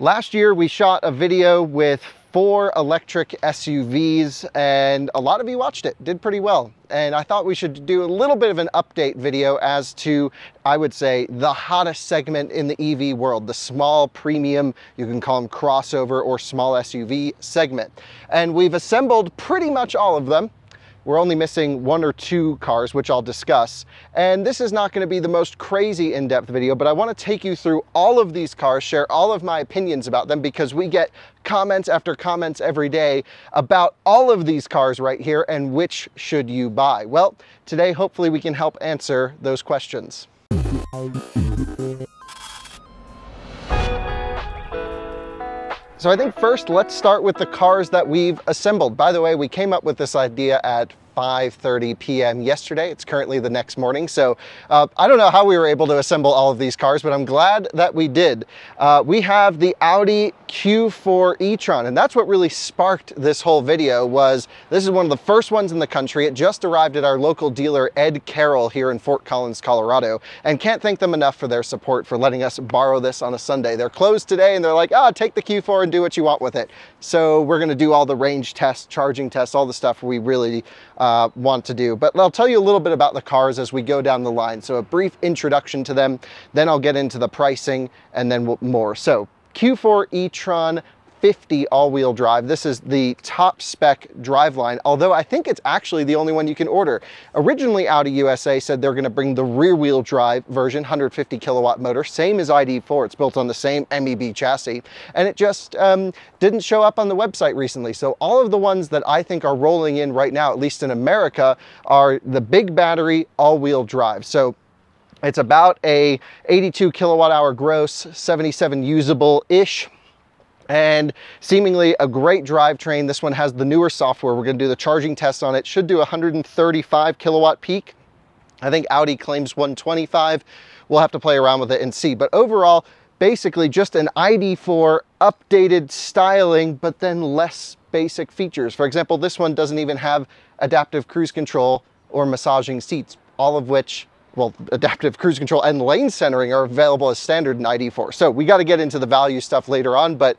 Last year we shot a video with four electric SUVs and a lot of you watched it, did pretty well. And I thought we should do a little bit of an update video as to, I would say, the hottest segment in the EV world, the small premium, you can call them crossover or small SUV segment. And we've assembled pretty much all of them. We're only missing one or two cars, which I'll discuss. And this is not gonna be the most crazy in-depth video, but I wanna take you through all of these cars, share all of my opinions about them because we get comments after comments every day about all of these cars right here and which should you buy. Well, today, hopefully we can help answer those questions. So I think first let's start with the cars that we've assembled. By the way, we came up with this idea at 5.30 p.m. yesterday. It's currently the next morning. So uh, I don't know how we were able to assemble all of these cars, but I'm glad that we did. Uh, we have the Audi Q4 e-tron, and that's what really sparked this whole video was this is one of the first ones in the country. It just arrived at our local dealer, Ed Carroll, here in Fort Collins, Colorado, and can't thank them enough for their support for letting us borrow this on a Sunday. They're closed today, and they're like, ah, take the Q4 and do what you want with it. So we're gonna do all the range tests, charging tests, all the stuff we really uh, Uh, want to do. But I'll tell you a little bit about the cars as we go down the line. So a brief introduction to them, then I'll get into the pricing and then more. So Q4 e-tron 50 all-wheel drive. This is the top spec driveline, although I think it's actually the only one you can order. Originally, Audi USA said they're gonna bring the rear-wheel drive version, 150 kilowatt motor, same as ID4. It's built on the same MEB chassis, and it just um, didn't show up on the website recently. So all of the ones that I think are rolling in right now, at least in America, are the big battery all-wheel drive. So it's about a 82 kilowatt hour gross, 77 usable-ish and seemingly a great drivetrain. This one has the newer software. We're gonna do the charging test on it. Should do 135 kilowatt peak. I think Audi claims 125. We'll have to play around with it and see. But overall, basically just an ID4 updated styling, but then less basic features. For example, this one doesn't even have adaptive cruise control or massaging seats, all of which well, adaptive cruise control and lane centering are available as standard in ID4. So we got to get into the value stuff later on, but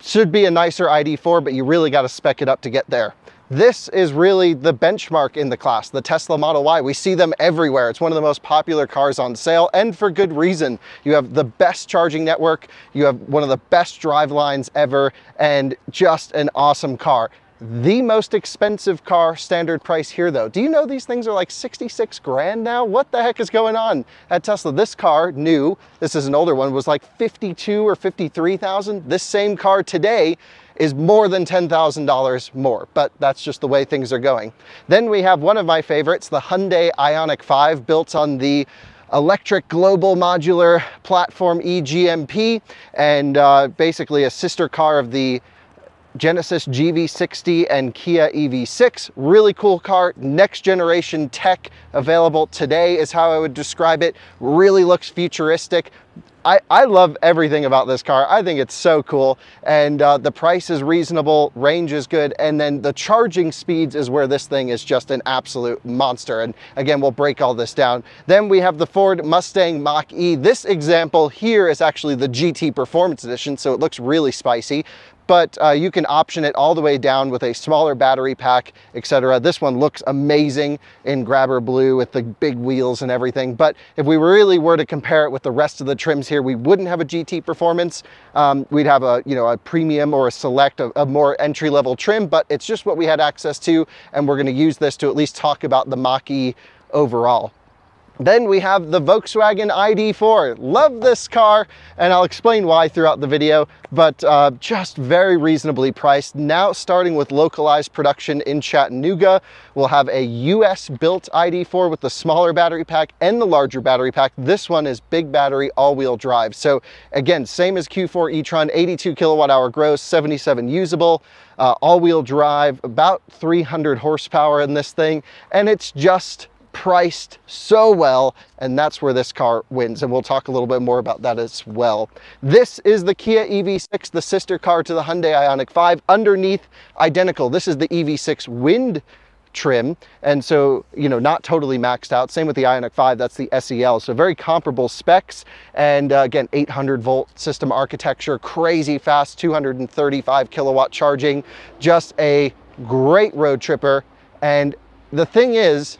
should be a nicer ID4, but you really got to spec it up to get there. This is really the benchmark in the class, the Tesla Model Y. We see them everywhere. It's one of the most popular cars on sale and for good reason. You have the best charging network, you have one of the best drive lines ever, and just an awesome car the most expensive car standard price here though. Do you know these things are like 66 grand now? What the heck is going on at Tesla? This car, new, this is an older one, was like 52 or 53,000. This same car today is more than $10,000 more, but that's just the way things are going. Then we have one of my favorites, the Hyundai Ioniq 5, built on the electric global modular platform EGMP and uh, basically a sister car of the Genesis GV60 and Kia EV6. Really cool car, next generation tech available today is how I would describe it. Really looks futuristic. I, I love everything about this car. I think it's so cool. And uh, the price is reasonable, range is good. And then the charging speeds is where this thing is just an absolute monster. And again, we'll break all this down. Then we have the Ford Mustang Mach-E. This example here is actually the GT Performance Edition, so it looks really spicy but uh, you can option it all the way down with a smaller battery pack, etc. This one looks amazing in grabber blue with the big wheels and everything. But if we really were to compare it with the rest of the trims here, we wouldn't have a GT performance. Um, we'd have a, you know, a premium or a select, a, a more entry level trim, but it's just what we had access to. And we're gonna use this to at least talk about the Mach-E overall. Then we have the Volkswagen ID4. Love this car, and I'll explain why throughout the video, but uh, just very reasonably priced. Now starting with localized production in Chattanooga, we'll have a US built ID4 with the smaller battery pack and the larger battery pack. This one is big battery all-wheel drive. So again, same as Q4 e-tron, 82 kilowatt hour gross, 77 usable, uh, all-wheel drive, about 300 horsepower in this thing, and it's just priced so well, and that's where this car wins. And we'll talk a little bit more about that as well. This is the Kia EV6, the sister car to the Hyundai Ioniq 5, underneath identical. This is the EV6 wind trim. And so, you know, not totally maxed out. Same with the Ioniq 5, that's the SEL. So very comparable specs. And uh, again, 800 volt system architecture, crazy fast 235 kilowatt charging, just a great road tripper. And the thing is,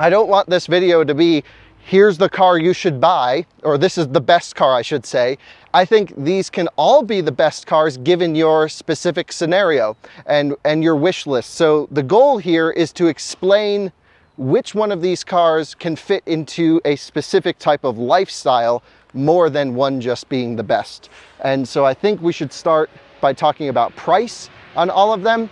I don't want this video to be here's the car you should buy, or this is the best car, I should say. I think these can all be the best cars given your specific scenario and, and your wish list. So the goal here is to explain which one of these cars can fit into a specific type of lifestyle more than one just being the best. And so I think we should start by talking about price on all of them.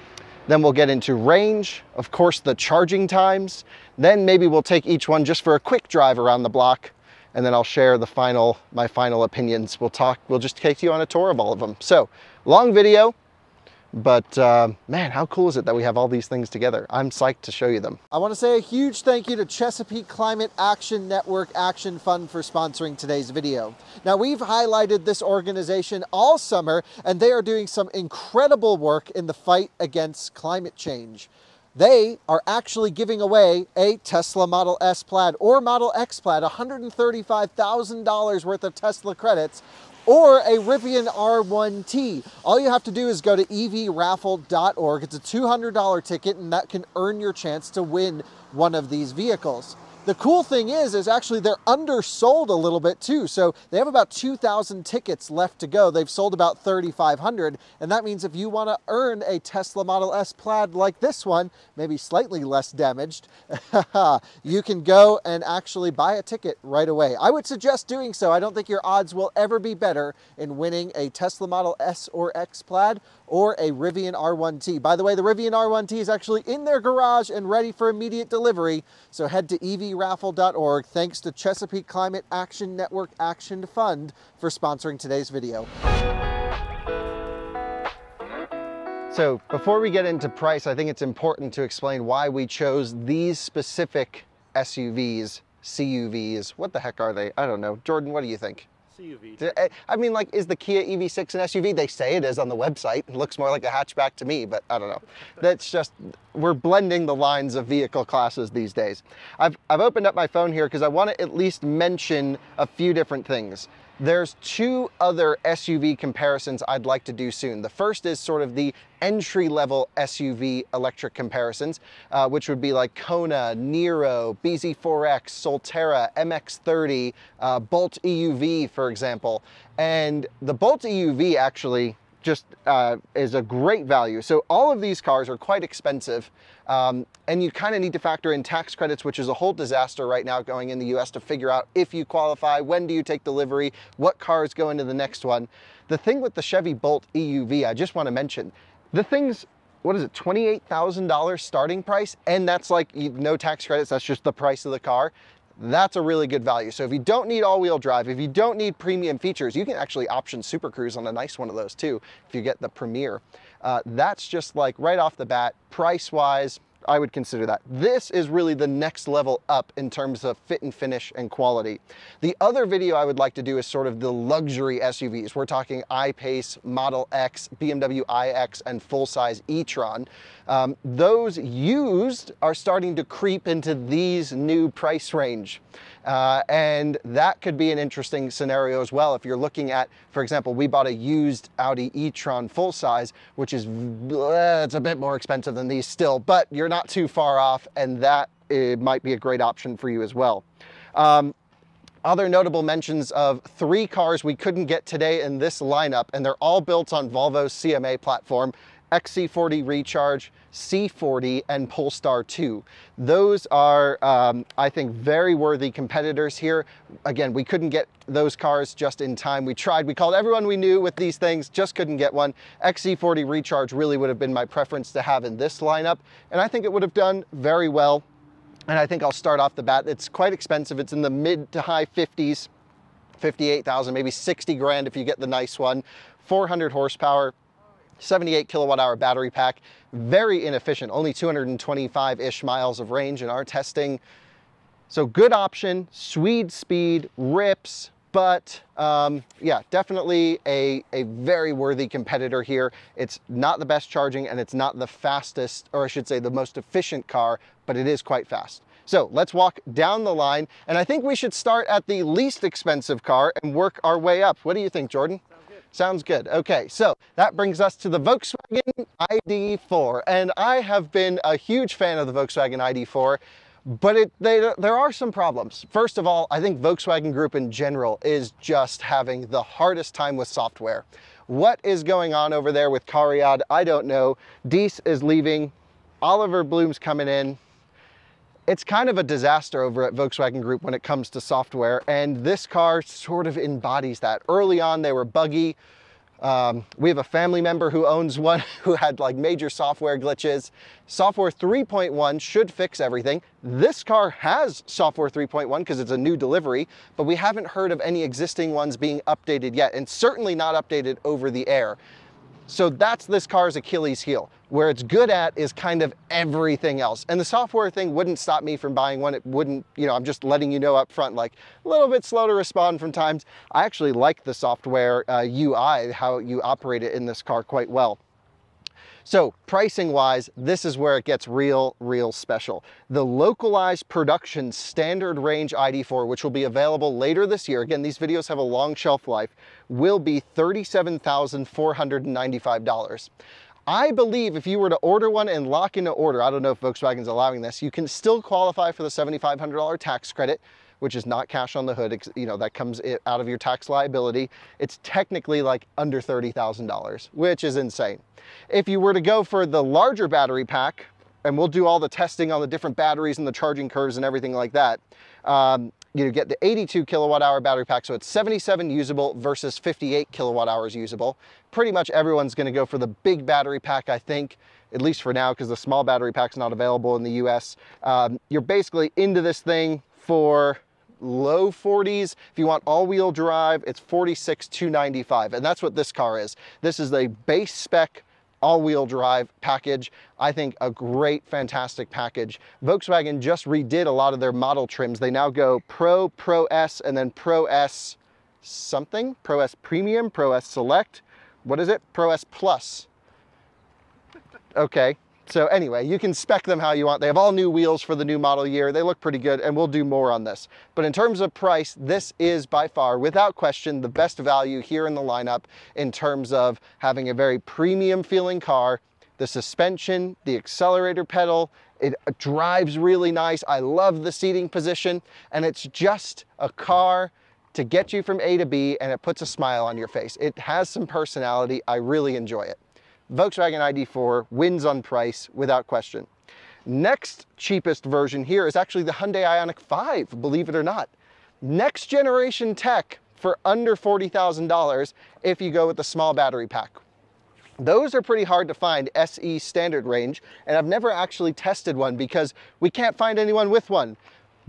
Then we'll get into range, of course, the charging times, then maybe we'll take each one just for a quick drive around the block and then I'll share the final, my final opinions. We'll talk, we'll just take you on a tour of all of them. So long video, but uh, man, how cool is it that we have all these things together? I'm psyched to show you them. I want to say a huge thank you to Chesapeake Climate Action Network Action Fund for sponsoring today's video. Now we've highlighted this organization all summer and they are doing some incredible work in the fight against climate change they are actually giving away a Tesla Model S Plaid or Model X Plaid, $135,000 worth of Tesla credits, or a Rivian R1T. All you have to do is go to evraffle.org. It's a $200 ticket and that can earn your chance to win one of these vehicles. The cool thing is, is actually they're undersold a little bit too. So they have about 2,000 tickets left to go. They've sold about 3,500. And that means if you want to earn a Tesla Model S Plaid like this one, maybe slightly less damaged, you can go and actually buy a ticket right away. I would suggest doing so. I don't think your odds will ever be better in winning a Tesla Model S or X Plaid or a Rivian R1T. By the way, the Rivian R1T is actually in their garage and ready for immediate delivery. So head to evraffle.org. Thanks to Chesapeake Climate Action Network Action Fund for sponsoring today's video. So before we get into price, I think it's important to explain why we chose these specific SUVs, CUVs. What the heck are they? I don't know. Jordan, what do you think? CUV. Eh, I mean, like, is the Kia EV6 an SUV? They say it is on the website. It looks more like a hatchback to me, but I don't know. That's just, we're blending the lines of vehicle classes these days. I've, I've opened up my phone here because I want to at least mention a few different things. There's two other SUV comparisons I'd like to do soon. The first is sort of the entry-level SUV electric comparisons, uh, which would be like Kona, Niro, BZ4X, Solterra, MX-30, uh, Bolt EUV, for example. And the Bolt EUV actually just uh, is a great value. So all of these cars are quite expensive um, and you kind of need to factor in tax credits, which is a whole disaster right now going in the US to figure out if you qualify, when do you take delivery, what cars go into the next one. The thing with the Chevy Bolt EUV, I just want to mention, the thing's what is it, $28,000 starting price? And that's like no tax credits, that's just the price of the car that's a really good value. So if you don't need all-wheel drive, if you don't need premium features, you can actually option Super Cruise on a nice one of those too, if you get the Premier. Uh, that's just like right off the bat, price-wise, I would consider that. This is really the next level up in terms of fit and finish and quality. The other video I would like to do is sort of the luxury SUVs. We're talking I-Pace, Model X, BMW iX, and full-size e-tron. Um, those used are starting to creep into these new price range. Uh, and that could be an interesting scenario as well. If you're looking at, for example, we bought a used Audi e-tron full size, which is, uh, it's a bit more expensive than these still, but you're not too far off and that it might be a great option for you as well. Um, other notable mentions of three cars we couldn't get today in this lineup, and they're all built on Volvo's CMA platform. XC40 Recharge, C40, and Polestar 2. Those are, um, I think, very worthy competitors here. Again, we couldn't get those cars just in time. We tried, we called everyone we knew with these things, just couldn't get one. XC40 Recharge really would have been my preference to have in this lineup, and I think it would have done very well. And I think I'll start off the bat. It's quite expensive. It's in the mid to high 50s, 58,000, maybe 60 grand if you get the nice one. 400 horsepower, 78 kilowatt hour battery pack, very inefficient, only 225-ish miles of range in our testing. So good option, Swede speed, rips, but um, yeah, definitely a, a very worthy competitor here. It's not the best charging and it's not the fastest, or I should say the most efficient car, but it is quite fast. So let's walk down the line. And I think we should start at the least expensive car and work our way up. What do you think, Jordan? Sounds good. Okay, so that brings us to the Volkswagen ID4. And I have been a huge fan of the Volkswagen ID4, but it, they, there are some problems. First of all, I think Volkswagen Group in general is just having the hardest time with software. What is going on over there with Cariad? I don't know. Diess is leaving. Oliver Blume's coming in it's kind of a disaster over at Volkswagen Group when it comes to software, and this car sort of embodies that. Early on, they were buggy. Um, we have a family member who owns one who had like major software glitches. Software 3.1 should fix everything. This car has software 3.1 because it's a new delivery, but we haven't heard of any existing ones being updated yet, and certainly not updated over the air. So that's this car's Achilles heel. Where it's good at is kind of everything else. And the software thing wouldn't stop me from buying one. It wouldn't, you know, I'm just letting you know up front, like a little bit slow to respond from times. I actually like the software uh, UI, how you operate it in this car quite well. So pricing wise, this is where it gets real, real special. The localized production standard range ID4, which will be available later this year, again, these videos have a long shelf life, will be $37,495. I believe if you were to order one and lock in an order, I don't know if Volkswagen's allowing this, you can still qualify for the $7,500 tax credit, which is not cash on the hood, you know, that comes out of your tax liability. It's technically like under $30,000, which is insane. If you were to go for the larger battery pack, and we'll do all the testing on the different batteries and the charging curves and everything like that, um, you get the 82 kilowatt hour battery pack, so it's 77 usable versus 58 kilowatt hours usable. Pretty much everyone's gonna go for the big battery pack, I think, at least for now, because the small battery pack's not available in the US. Um, you're basically into this thing for low 40s. If you want all-wheel drive, it's 46,295, and that's what this car is. This is the base spec all-wheel drive package. I think a great, fantastic package. Volkswagen just redid a lot of their model trims. They now go Pro, Pro S, and then Pro S something, Pro S Premium, Pro S Select. What is it? Pro S Plus. Okay, so anyway, you can spec them how you want. They have all new wheels for the new model year. They look pretty good and we'll do more on this. But in terms of price, this is by far, without question, the best value here in the lineup in terms of having a very premium feeling car. The suspension, the accelerator pedal, it drives really nice. I love the seating position and it's just a car to get you from A to B and it puts a smile on your face. It has some personality. I really enjoy it. Volkswagen ID4 wins on price without question. Next cheapest version here is actually the Hyundai Ioniq 5, believe it or not. Next generation tech for under $40,000 if you go with the small battery pack. Those are pretty hard to find SE standard range, and I've never actually tested one because we can't find anyone with one.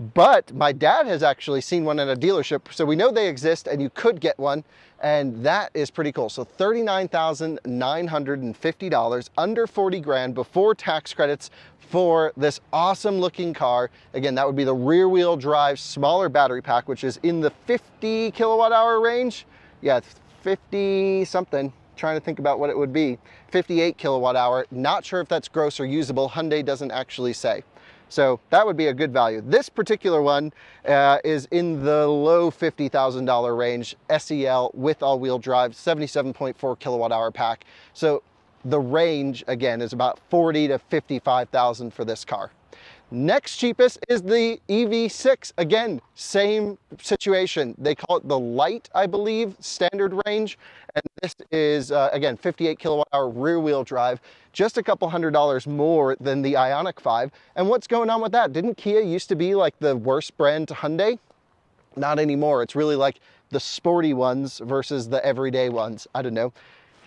But my dad has actually seen one in a dealership, so we know they exist and you could get one, and that is pretty cool. So $39,950, under 40 grand before tax credits for this awesome looking car. Again, that would be the rear wheel drive, smaller battery pack, which is in the 50 kilowatt hour range. Yeah, 50 something trying to think about what it would be. 58 kilowatt hour, not sure if that's gross or usable. Hyundai doesn't actually say. So that would be a good value. This particular one uh, is in the low $50,000 range, SEL with all-wheel drive, 77.4 kilowatt hour pack. So the range, again, is about 40 to 55,000 for this car. Next cheapest is the EV6. Again, same situation. They call it the light, I believe, standard range. And this is, uh, again, 58 kilowatt hour rear wheel drive, just a couple hundred dollars more than the Ioniq 5. And what's going on with that? Didn't Kia used to be like the worst brand to Hyundai? Not anymore. It's really like the sporty ones versus the everyday ones. I don't know.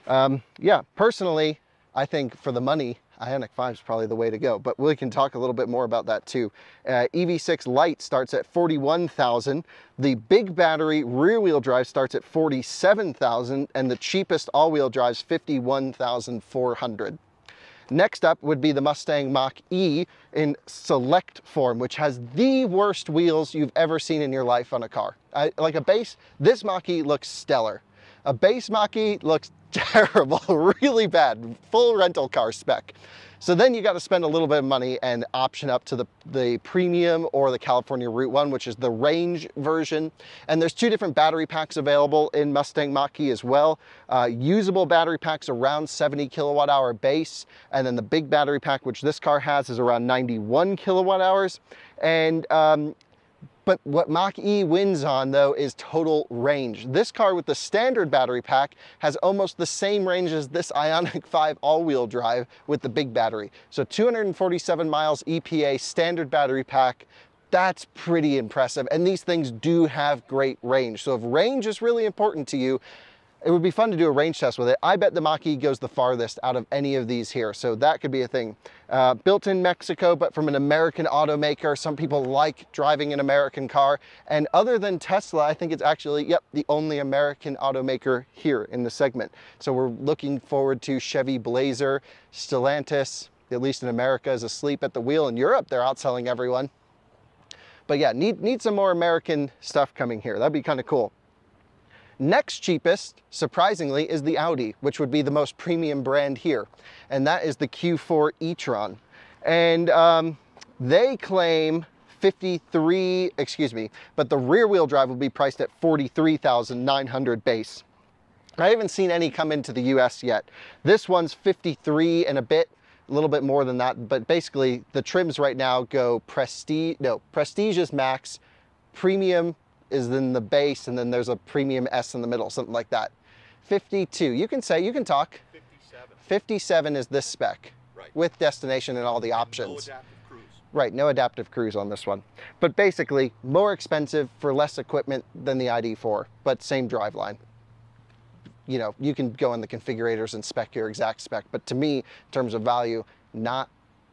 Um, yeah, personally, I think for the money, Ioniq 5 is probably the way to go, but we can talk a little bit more about that too. Uh, EV6 Light starts at 41,000. The big battery rear wheel drive starts at 47,000 and the cheapest all wheel drives 51,400. Next up would be the Mustang Mach-E in select form, which has the worst wheels you've ever seen in your life on a car. I, like a base, this Mach-E looks stellar. A base Mach-E looks terrible, really bad, full rental car spec. So then you got to spend a little bit of money and option up to the, the premium or the California Route 1, which is the range version. And there's two different battery packs available in Mustang Mach-E as well. Uh, usable battery packs around 70 kilowatt hour base. And then the big battery pack, which this car has, is around 91 kilowatt hours. And um, but what Mach-E wins on though is total range. This car with the standard battery pack has almost the same range as this Ioniq 5 all-wheel drive with the big battery. So 247 miles EPA standard battery pack, that's pretty impressive. And these things do have great range. So if range is really important to you, it would be fun to do a range test with it. I bet the Mach-E goes the farthest out of any of these here, so that could be a thing. Uh, built in Mexico, but from an American automaker. Some people like driving an American car. And other than Tesla, I think it's actually, yep, the only American automaker here in the segment. So we're looking forward to Chevy Blazer, Stellantis, at least in America, is asleep at the wheel. In Europe, they're outselling everyone. But yeah, need, need some more American stuff coming here. That'd be kind of cool. Next cheapest, surprisingly, is the Audi, which would be the most premium brand here. And that is the Q4 e-tron. And um, they claim 53, excuse me, but the rear wheel drive will be priced at 43,900 base. I haven't seen any come into the US yet. This one's 53 and a bit, a little bit more than that, but basically the trims right now go Prestige, no, Prestige is max, Premium is in the base and then there's a premium S in the middle, something like that. 52, you can say, you can talk. 57. 57 is this spec. Right. With destination and all the options. No adaptive cruise. Right, no adaptive cruise on this one. But basically, more expensive for less equipment than the ID4, but same driveline. You know, you can go in the configurators and spec your exact spec, but to me, in terms of value, not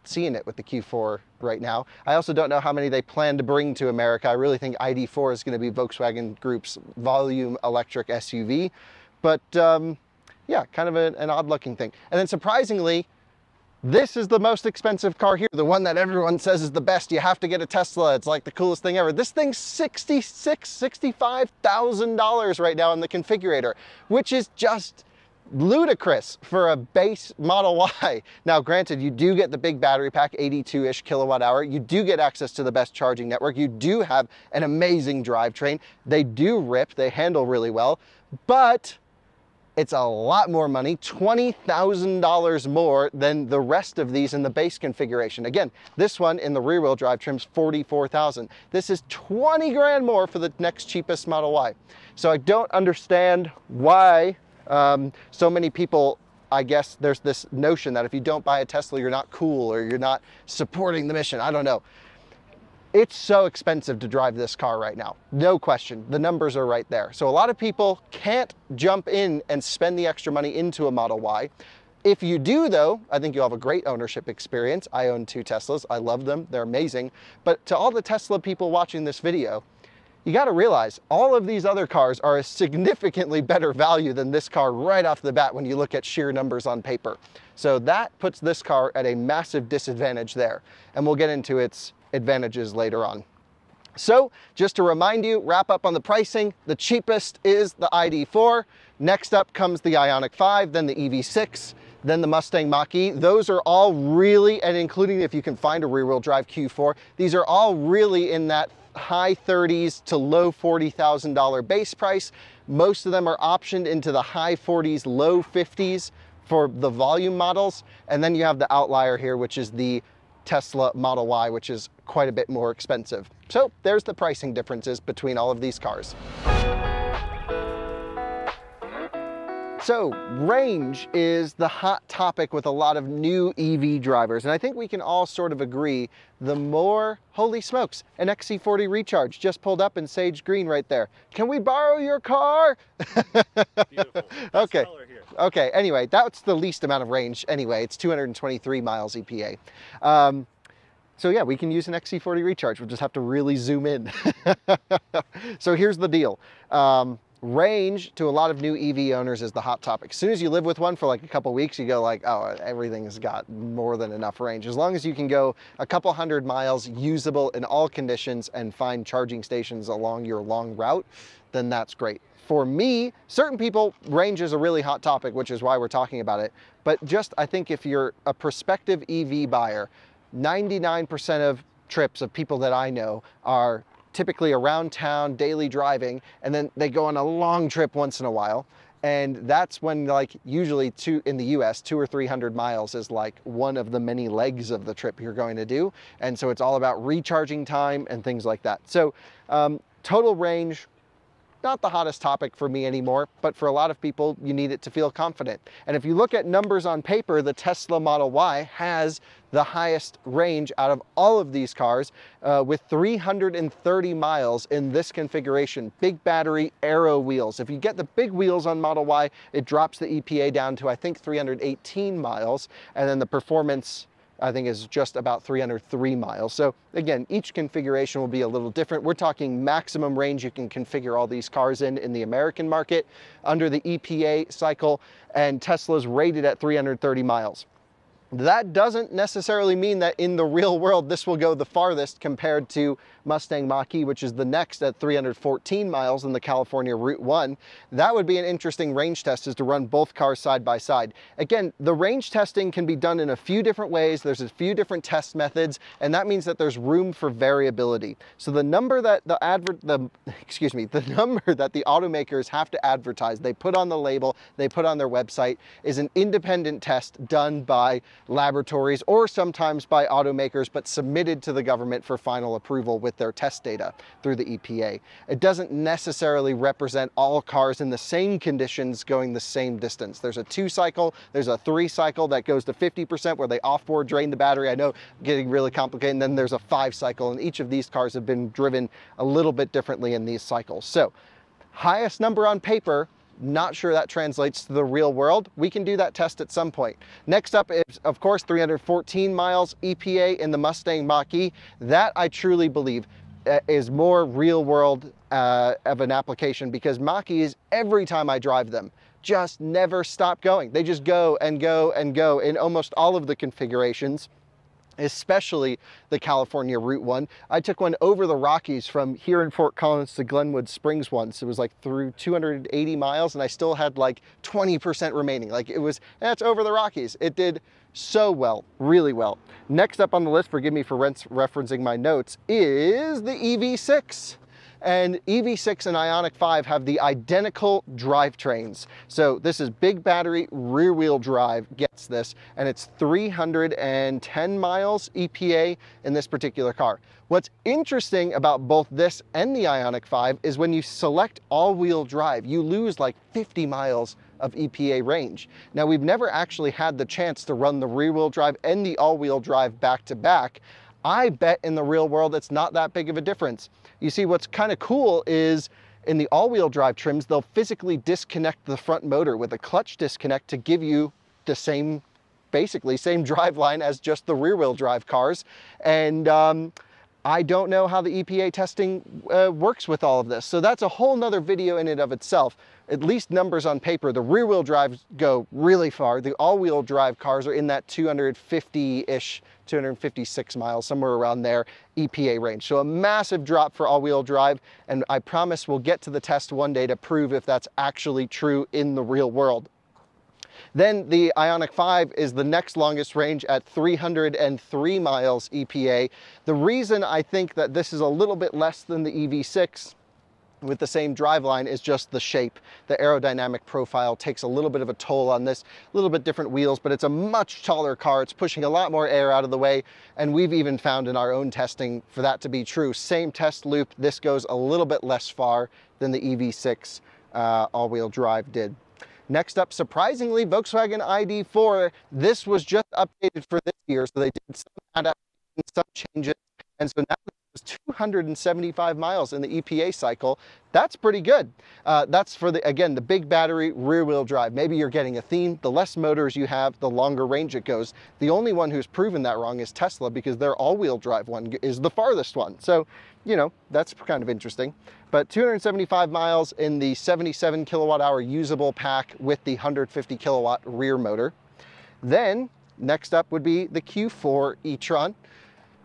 seeing it with the Q4 right now. I also don't know how many they plan to bring to America. I really think ID4 is going to be Volkswagen Group's volume electric SUV. But um, yeah, kind of a, an odd looking thing. And then surprisingly, this is the most expensive car here, the one that everyone says is the best. You have to get a Tesla. It's like the coolest thing ever. This thing's $66,000, $65,000 right now in the configurator, which is just ludicrous for a base Model Y. Now, granted, you do get the big battery pack, 82-ish kilowatt hour. You do get access to the best charging network. You do have an amazing drivetrain. They do rip, they handle really well, but it's a lot more money, $20,000 more than the rest of these in the base configuration. Again, this one in the rear wheel drive trims 44,000. This is 20 grand more for the next cheapest Model Y. So I don't understand why um, so many people, I guess there's this notion that if you don't buy a Tesla, you're not cool or you're not supporting the mission. I don't know. It's so expensive to drive this car right now. No question. The numbers are right there. So a lot of people can't jump in and spend the extra money into a Model Y. If you do though, I think you'll have a great ownership experience. I own two Teslas. I love them. They're amazing. But to all the Tesla people watching this video, you got to realize all of these other cars are a significantly better value than this car right off the bat when you look at sheer numbers on paper. So that puts this car at a massive disadvantage there. And we'll get into its advantages later on. So just to remind you, wrap up on the pricing, the cheapest is the ID4. Next up comes the Ioniq 5, then the EV6, then the Mustang Mach-E. Those are all really, and including if you can find a rear wheel drive Q4, these are all really in that high 30s to low $40,000 base price. Most of them are optioned into the high 40s, low 50s for the volume models. And then you have the outlier here, which is the Tesla Model Y, which is quite a bit more expensive. So there's the pricing differences between all of these cars. So range is the hot topic with a lot of new EV drivers. And I think we can all sort of agree the more, holy smokes, an XC40 Recharge just pulled up in Sage Green right there. Can we borrow your car? Beautiful. okay. Okay, anyway, that's the least amount of range anyway. It's 223 miles EPA. Um, so yeah, we can use an XC40 Recharge. We'll just have to really zoom in. so here's the deal. Um, range to a lot of new EV owners is the hot topic. As soon as you live with one for like a couple weeks, you go like, oh, everything's got more than enough range. As long as you can go a couple hundred miles usable in all conditions and find charging stations along your long route, then that's great. For me, certain people, range is a really hot topic, which is why we're talking about it. But just, I think if you're a prospective EV buyer, 99% of trips of people that I know are typically around town, daily driving, and then they go on a long trip once in a while. And that's when like usually two in the US, two or 300 miles is like one of the many legs of the trip you're going to do. And so it's all about recharging time and things like that. So um, total range, not the hottest topic for me anymore, but for a lot of people, you need it to feel confident. And if you look at numbers on paper, the Tesla Model Y has the highest range out of all of these cars uh, with 330 miles in this configuration. Big battery, aero wheels. If you get the big wheels on Model Y, it drops the EPA down to, I think, 318 miles. And then the performance I think is just about 303 miles. So again, each configuration will be a little different. We're talking maximum range you can configure all these cars in in the American market under the EPA cycle, and Tesla's rated at 330 miles. That doesn't necessarily mean that in the real world this will go the farthest compared to Mustang Mach-E, which is the next at 314 miles in the California Route 1. That would be an interesting range test is to run both cars side by side. Again, the range testing can be done in a few different ways. There's a few different test methods, and that means that there's room for variability. So the number that the advert, the, excuse me, the number that the automakers have to advertise, they put on the label, they put on their website, is an independent test done by laboratories or sometimes by automakers, but submitted to the government for final approval with their test data through the EPA. It doesn't necessarily represent all cars in the same conditions going the same distance. There's a two cycle, there's a three cycle that goes to 50% where they offboard drain the battery. I know getting really complicated. And then there's a five cycle and each of these cars have been driven a little bit differently in these cycles. So highest number on paper not sure that translates to the real world. We can do that test at some point. Next up is, of course, 314 miles EPA in the Mustang Mach-E. That I truly believe uh, is more real world uh, of an application because Mach-E's, every time I drive them, just never stop going. They just go and go and go in almost all of the configurations especially the California Route 1. I took one over the Rockies from here in Fort Collins to Glenwood Springs once. It was like through 280 miles and I still had like 20% remaining. Like it was, that's over the Rockies. It did so well, really well. Next up on the list, forgive me for referencing my notes, is the EV6 and EV6 and Ioniq 5 have the identical drivetrains. So this is big battery, rear wheel drive gets this, and it's 310 miles EPA in this particular car. What's interesting about both this and the Ioniq 5 is when you select all-wheel drive, you lose like 50 miles of EPA range. Now we've never actually had the chance to run the rear wheel drive and the all-wheel drive back to back. I bet in the real world it's not that big of a difference. You see, what's kind of cool is in the all-wheel drive trims, they'll physically disconnect the front motor with a clutch disconnect to give you the same, basically same drive line as just the rear wheel drive cars. And um, I don't know how the EPA testing uh, works with all of this. So that's a whole nother video in and of itself. At least numbers on paper, the rear wheel drives go really far. The all wheel drive cars are in that 250-ish, 256 miles, somewhere around there, EPA range. So a massive drop for all wheel drive. And I promise we'll get to the test one day to prove if that's actually true in the real world. Then the Ioniq 5 is the next longest range at 303 miles EPA. The reason I think that this is a little bit less than the EV6 with the same driveline is just the shape. The aerodynamic profile takes a little bit of a toll on this, a little bit different wheels, but it's a much taller car. It's pushing a lot more air out of the way. And we've even found in our own testing for that to be true. Same test loop, this goes a little bit less far than the EV6 uh, all-wheel drive did. Next up, surprisingly, Volkswagen ID4. This was just updated for this year, so they did some adaptations, some changes, and so now it's 275 miles in the EPA cycle. That's pretty good. Uh, that's for the again the big battery rear wheel drive. Maybe you're getting a theme. The less motors you have, the longer range it goes. The only one who's proven that wrong is Tesla because their all wheel drive one is the farthest one. So you know, that's kind of interesting. But 275 miles in the 77 kilowatt hour usable pack with the 150 kilowatt rear motor. Then next up would be the Q4 e-tron,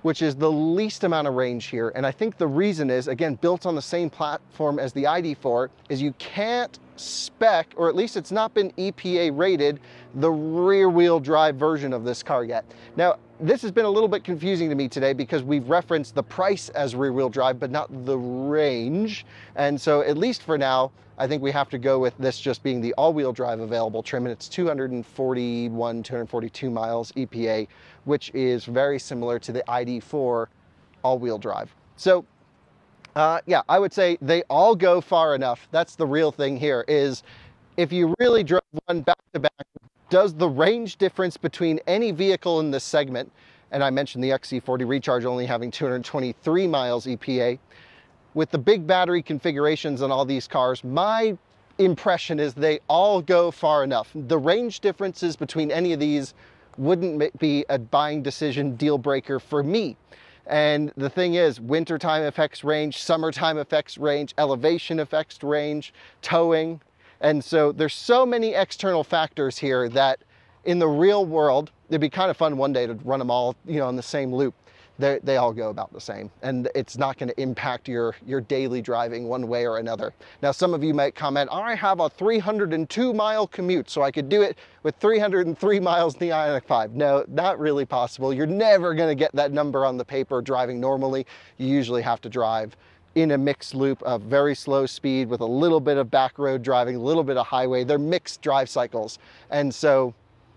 which is the least amount of range here. And I think the reason is, again, built on the same platform as the ID4, is you can't spec, or at least it's not been EPA rated, the rear wheel drive version of this car yet. Now, this has been a little bit confusing to me today because we've referenced the price as rear wheel drive, but not the range. And so at least for now, I think we have to go with this just being the all-wheel drive available trim, and it's 241, 242 miles EPA, which is very similar to the ID4 all-wheel drive. So uh, yeah, I would say they all go far enough. That's the real thing here is if you really drove one back to back, does the range difference between any vehicle in this segment, and I mentioned the XC40 Recharge only having 223 miles EPA, with the big battery configurations on all these cars, my impression is they all go far enough. The range differences between any of these wouldn't be a buying decision deal breaker for me. And the thing is, wintertime affects range, summertime affects range, elevation affects range, towing. And so there's so many external factors here that in the real world, it'd be kind of fun one day to run them all, you know, in the same loop they, they all go about the same and it's not going to impact your, your daily driving one way or another. Now, some of you might comment, I have a 302 mile commute, so I could do it with 303 miles in the Ioniq 5. No, not really possible. You're never going to get that number on the paper driving normally. You usually have to drive in a mixed loop of very slow speed with a little bit of back road driving, a little bit of highway. They're mixed drive cycles. And so,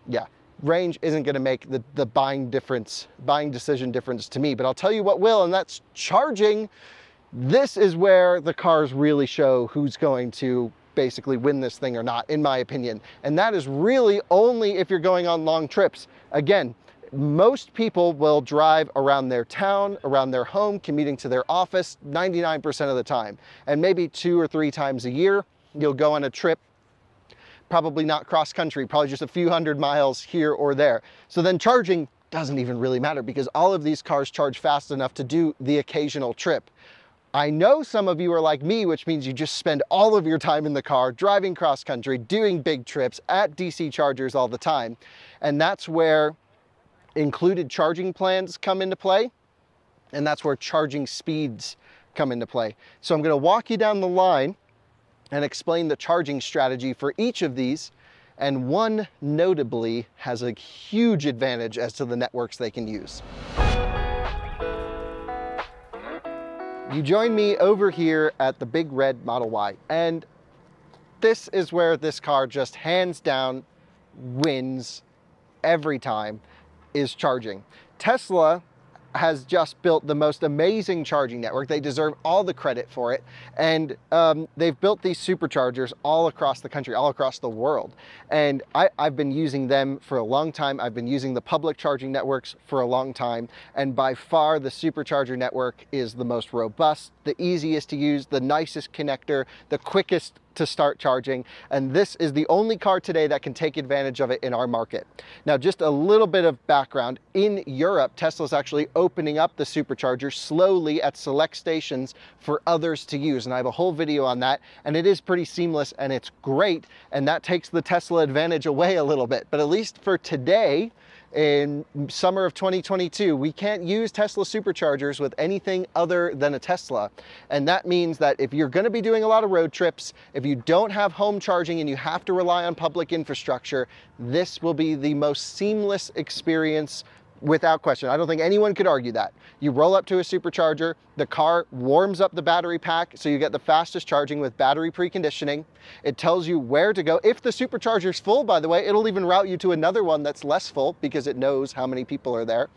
yeah, range isn't going to make the, the buying difference, buying decision difference to me. But I'll tell you what will, and that's charging. This is where the cars really show who's going to basically win this thing or not, in my opinion. And that is really only if you're going on long trips. Again, most people will drive around their town, around their home, commuting to their office 99% of the time. And maybe two or three times a year, you'll go on a trip probably not cross country, probably just a few hundred miles here or there. So then charging doesn't even really matter because all of these cars charge fast enough to do the occasional trip. I know some of you are like me, which means you just spend all of your time in the car, driving cross country, doing big trips at DC chargers all the time. And that's where included charging plans come into play. And that's where charging speeds come into play. So I'm gonna walk you down the line and explain the charging strategy for each of these. And one notably has a huge advantage as to the networks they can use. You join me over here at the big red Model Y. And this is where this car just hands down wins every time is charging. Tesla has just built the most amazing charging network. They deserve all the credit for it. And um, they've built these superchargers all across the country, all across the world. And I, have been using them for a long time. I've been using the public charging networks for a long time. And by far, the supercharger network is the most robust, the easiest to use, the nicest connector, the quickest to start charging. And this is the only car today that can take advantage of it in our market. Now, just a little bit of background. In Europe, Tesla's actually opening up the supercharger slowly at select stations for others to use. And I have a whole video on that. And it is pretty seamless and it's great. And that takes the Tesla advantage away a little bit. But at least for today, in summer of 2022, we can't use Tesla superchargers with anything other than a Tesla. And that means that if you're gonna be doing a lot of road trips, if you don't have home charging and you have to rely on public infrastructure, this will be the most seamless experience without question. I don't think anyone could argue that. You roll up to a supercharger, the car warms up the battery pack, so you get the fastest charging with battery preconditioning. It tells you where to go. If the supercharger's full, by the way, it'll even route you to another one that's less full because it knows how many people are there.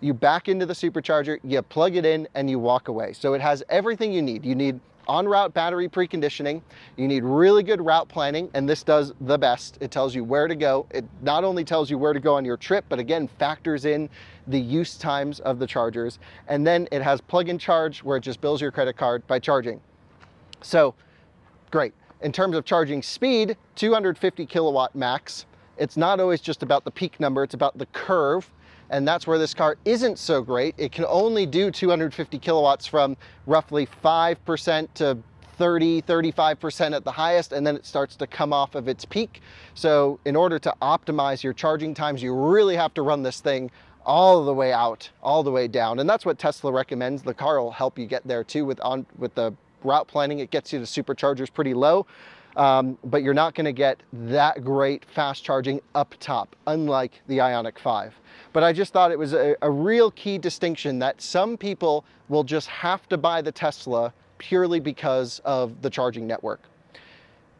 You back into the supercharger, you plug it in, and you walk away. So it has everything you need. You need on-route battery preconditioning. You need really good route planning, and this does the best. It tells you where to go. It not only tells you where to go on your trip, but again, factors in the use times of the chargers. And then it has plug-in charge where it just bills your credit card by charging. So great. In terms of charging speed, 250 kilowatt max. It's not always just about the peak number, it's about the curve. And that's where this car isn't so great. It can only do 250 kilowatts from roughly 5% to 30, 35% at the highest, and then it starts to come off of its peak. So in order to optimize your charging times, you really have to run this thing all the way out, all the way down. And that's what Tesla recommends. The car will help you get there too with on with the route planning. It gets you to superchargers pretty low. Um, but you're not going to get that great fast charging up top, unlike the Ioniq 5. But I just thought it was a, a real key distinction that some people will just have to buy the Tesla purely because of the charging network.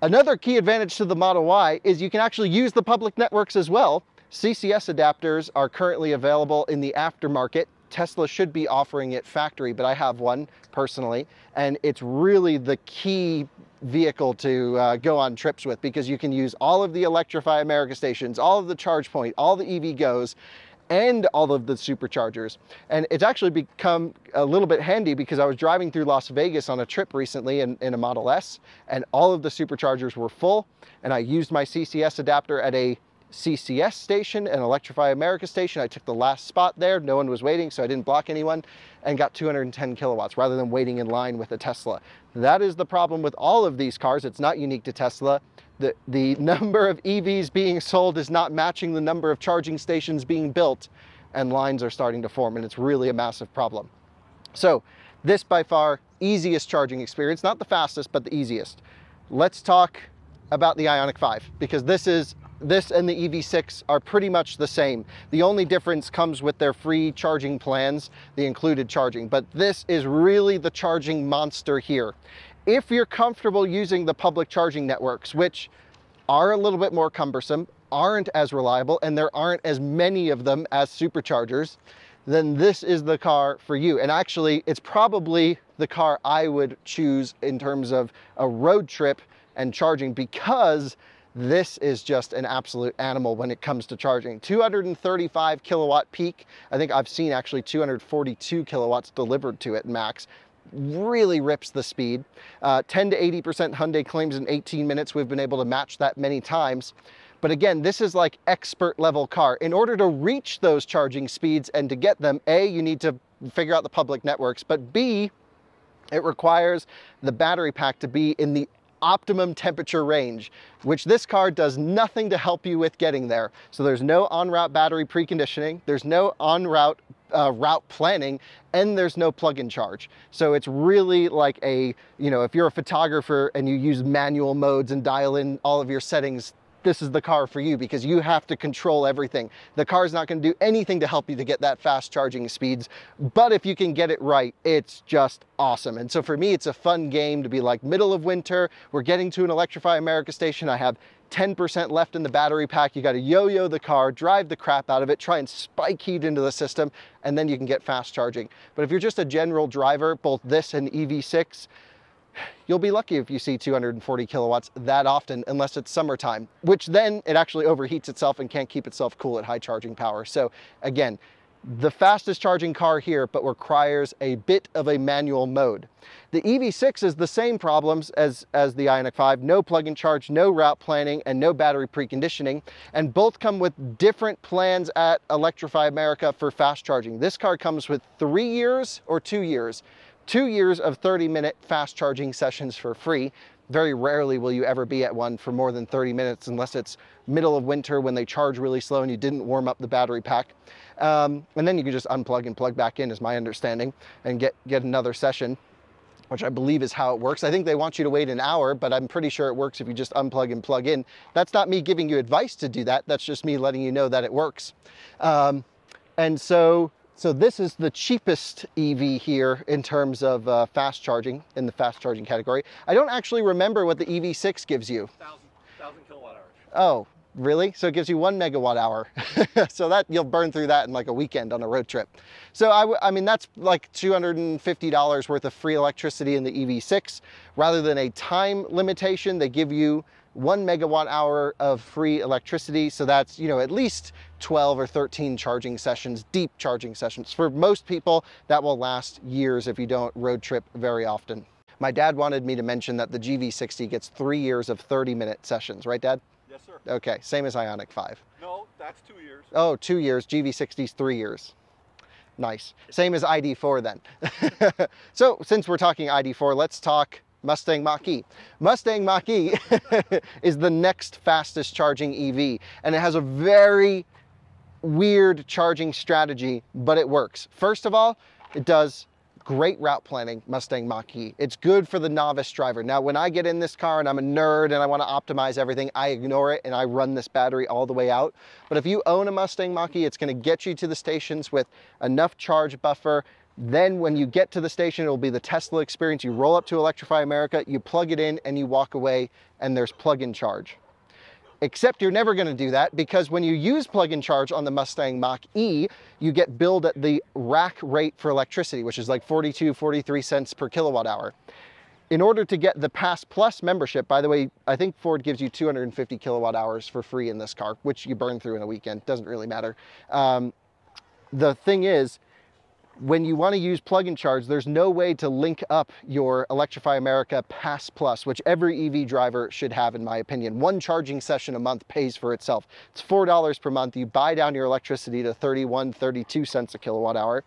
Another key advantage to the Model Y is you can actually use the public networks as well. CCS adapters are currently available in the aftermarket. Tesla should be offering it factory, but I have one personally, and it's really the key vehicle to uh, go on trips with because you can use all of the Electrify America stations, all of the ChargePoint, all the EVgos, and all of the superchargers. And it's actually become a little bit handy because I was driving through Las Vegas on a trip recently in, in a Model S, and all of the superchargers were full, and I used my CCS adapter at a CCS station and Electrify America station. I took the last spot there. No one was waiting, so I didn't block anyone and got 210 kilowatts rather than waiting in line with a Tesla. That is the problem with all of these cars. It's not unique to Tesla. The, the number of EVs being sold is not matching the number of charging stations being built and lines are starting to form and it's really a massive problem. So this by far easiest charging experience, not the fastest, but the easiest. Let's talk about the Ioniq 5 because this is this and the EV6 are pretty much the same. The only difference comes with their free charging plans, the included charging, but this is really the charging monster here. If you're comfortable using the public charging networks, which are a little bit more cumbersome, aren't as reliable, and there aren't as many of them as superchargers, then this is the car for you. And actually, it's probably the car I would choose in terms of a road trip and charging because this is just an absolute animal when it comes to charging. 235 kilowatt peak. I think I've seen actually 242 kilowatts delivered to it max really rips the speed. Uh, 10 to 80% Hyundai claims in 18 minutes. We've been able to match that many times. But again, this is like expert level car. In order to reach those charging speeds and to get them, A, you need to figure out the public networks, but B, it requires the battery pack to be in the optimum temperature range, which this car does nothing to help you with getting there. So there's no on-route battery preconditioning, there's no on-route uh, route planning, and there's no plug-in charge. So it's really like a, you know, if you're a photographer and you use manual modes and dial in all of your settings this is the car for you because you have to control everything. The car is not going to do anything to help you to get that fast charging speeds, but if you can get it right, it's just awesome. And so for me, it's a fun game to be like middle of winter, we're getting to an Electrify America station, I have 10% left in the battery pack. You got to yo-yo the car, drive the crap out of it, try and spike heat into the system, and then you can get fast charging. But if you're just a general driver, both this and EV6, you'll be lucky if you see 240 kilowatts that often unless it's summertime, which then it actually overheats itself and can't keep itself cool at high charging power. So again, the fastest charging car here, but requires a bit of a manual mode. The EV6 is the same problems as, as the Ioniq 5, no plug-in charge, no route planning, and no battery preconditioning, and both come with different plans at Electrify America for fast charging. This car comes with three years or two years two years of 30 minute fast charging sessions for free. Very rarely will you ever be at one for more than 30 minutes unless it's middle of winter when they charge really slow and you didn't warm up the battery pack. Um, and then you can just unplug and plug back in is my understanding and get, get another session which I believe is how it works. I think they want you to wait an hour, but I'm pretty sure it works if you just unplug and plug in. That's not me giving you advice to do that. That's just me letting you know that it works. Um, and so so this is the cheapest EV here in terms of uh, fast charging in the fast charging category. I don't actually remember what the EV6 gives you. 1,000 kilowatt hours. Oh, really? So it gives you one megawatt hour. so that you'll burn through that in like a weekend on a road trip. So I, I mean, that's like $250 worth of free electricity in the EV6. Rather than a time limitation, they give you one megawatt hour of free electricity. So that's, you know, at least 12 or 13 charging sessions, deep charging sessions. For most people, that will last years if you don't road trip very often. My dad wanted me to mention that the GV60 gets three years of 30 minute sessions, right dad? Yes, sir. Okay, same as Ioniq 5. No, That's two years. Oh, two years. GV60's three years. Nice. Same as ID4 then. so since we're talking ID4, let's talk Mustang Mach-E. Mustang Mach-E is the next fastest charging EV, and it has a very weird charging strategy, but it works. First of all, it does great route planning, Mustang Mach-E. It's good for the novice driver. Now, when I get in this car and I'm a nerd and I wanna optimize everything, I ignore it and I run this battery all the way out. But if you own a Mustang Mach-E, it's gonna get you to the stations with enough charge buffer, then when you get to the station, it'll be the Tesla experience. You roll up to Electrify America, you plug it in and you walk away and there's plug-in charge. Except you're never gonna do that because when you use plug-in charge on the Mustang Mach-E, you get billed at the rack rate for electricity, which is like 42, 43 cents per kilowatt hour. In order to get the Pass Plus membership, by the way, I think Ford gives you 250 kilowatt hours for free in this car, which you burn through in a weekend, doesn't really matter. Um, the thing is, when you want to use plug-in charge, there's no way to link up your Electrify America Pass Plus, which every EV driver should have, in my opinion. One charging session a month pays for itself. It's $4 per month. You buy down your electricity to 31, 32 cents a kilowatt hour.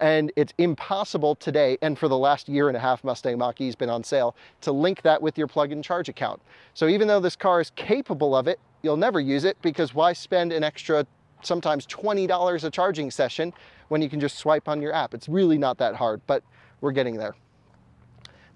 And it's impossible today, and for the last year and a half, Mustang Mach-E's been on sale, to link that with your plug-in charge account. So even though this car is capable of it, you'll never use it because why spend an extra sometimes $20 a charging session when you can just swipe on your app. It's really not that hard, but we're getting there.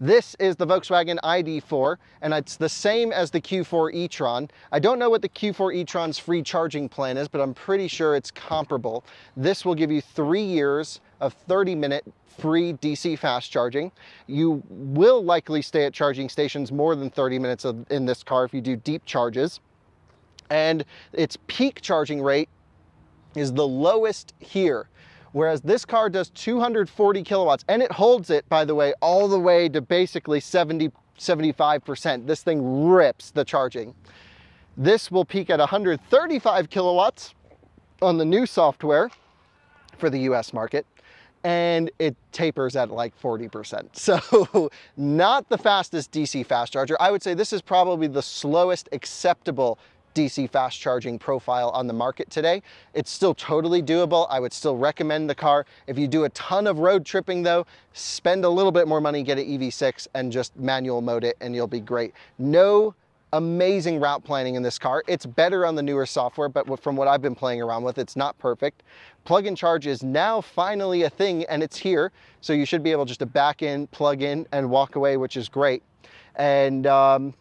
This is the Volkswagen ID4, and it's the same as the Q4 e-tron. I don't know what the Q4 e-tron's free charging plan is, but I'm pretty sure it's comparable. This will give you three years of 30-minute free DC fast charging. You will likely stay at charging stations more than 30 minutes of, in this car if you do deep charges. And its peak charging rate is the lowest here whereas this car does 240 kilowatts and it holds it, by the way, all the way to basically 70, 75%. This thing rips the charging. This will peak at 135 kilowatts on the new software for the US market and it tapers at like 40%. So not the fastest DC fast charger. I would say this is probably the slowest acceptable DC fast charging profile on the market today. It's still totally doable. I would still recommend the car. If you do a ton of road tripping though, spend a little bit more money, get an EV6 and just manual mode it and you'll be great. No amazing route planning in this car. It's better on the newer software, but from what I've been playing around with, it's not perfect. Plug and charge is now finally a thing and it's here. So you should be able just to back in, plug in and walk away, which is great. And um,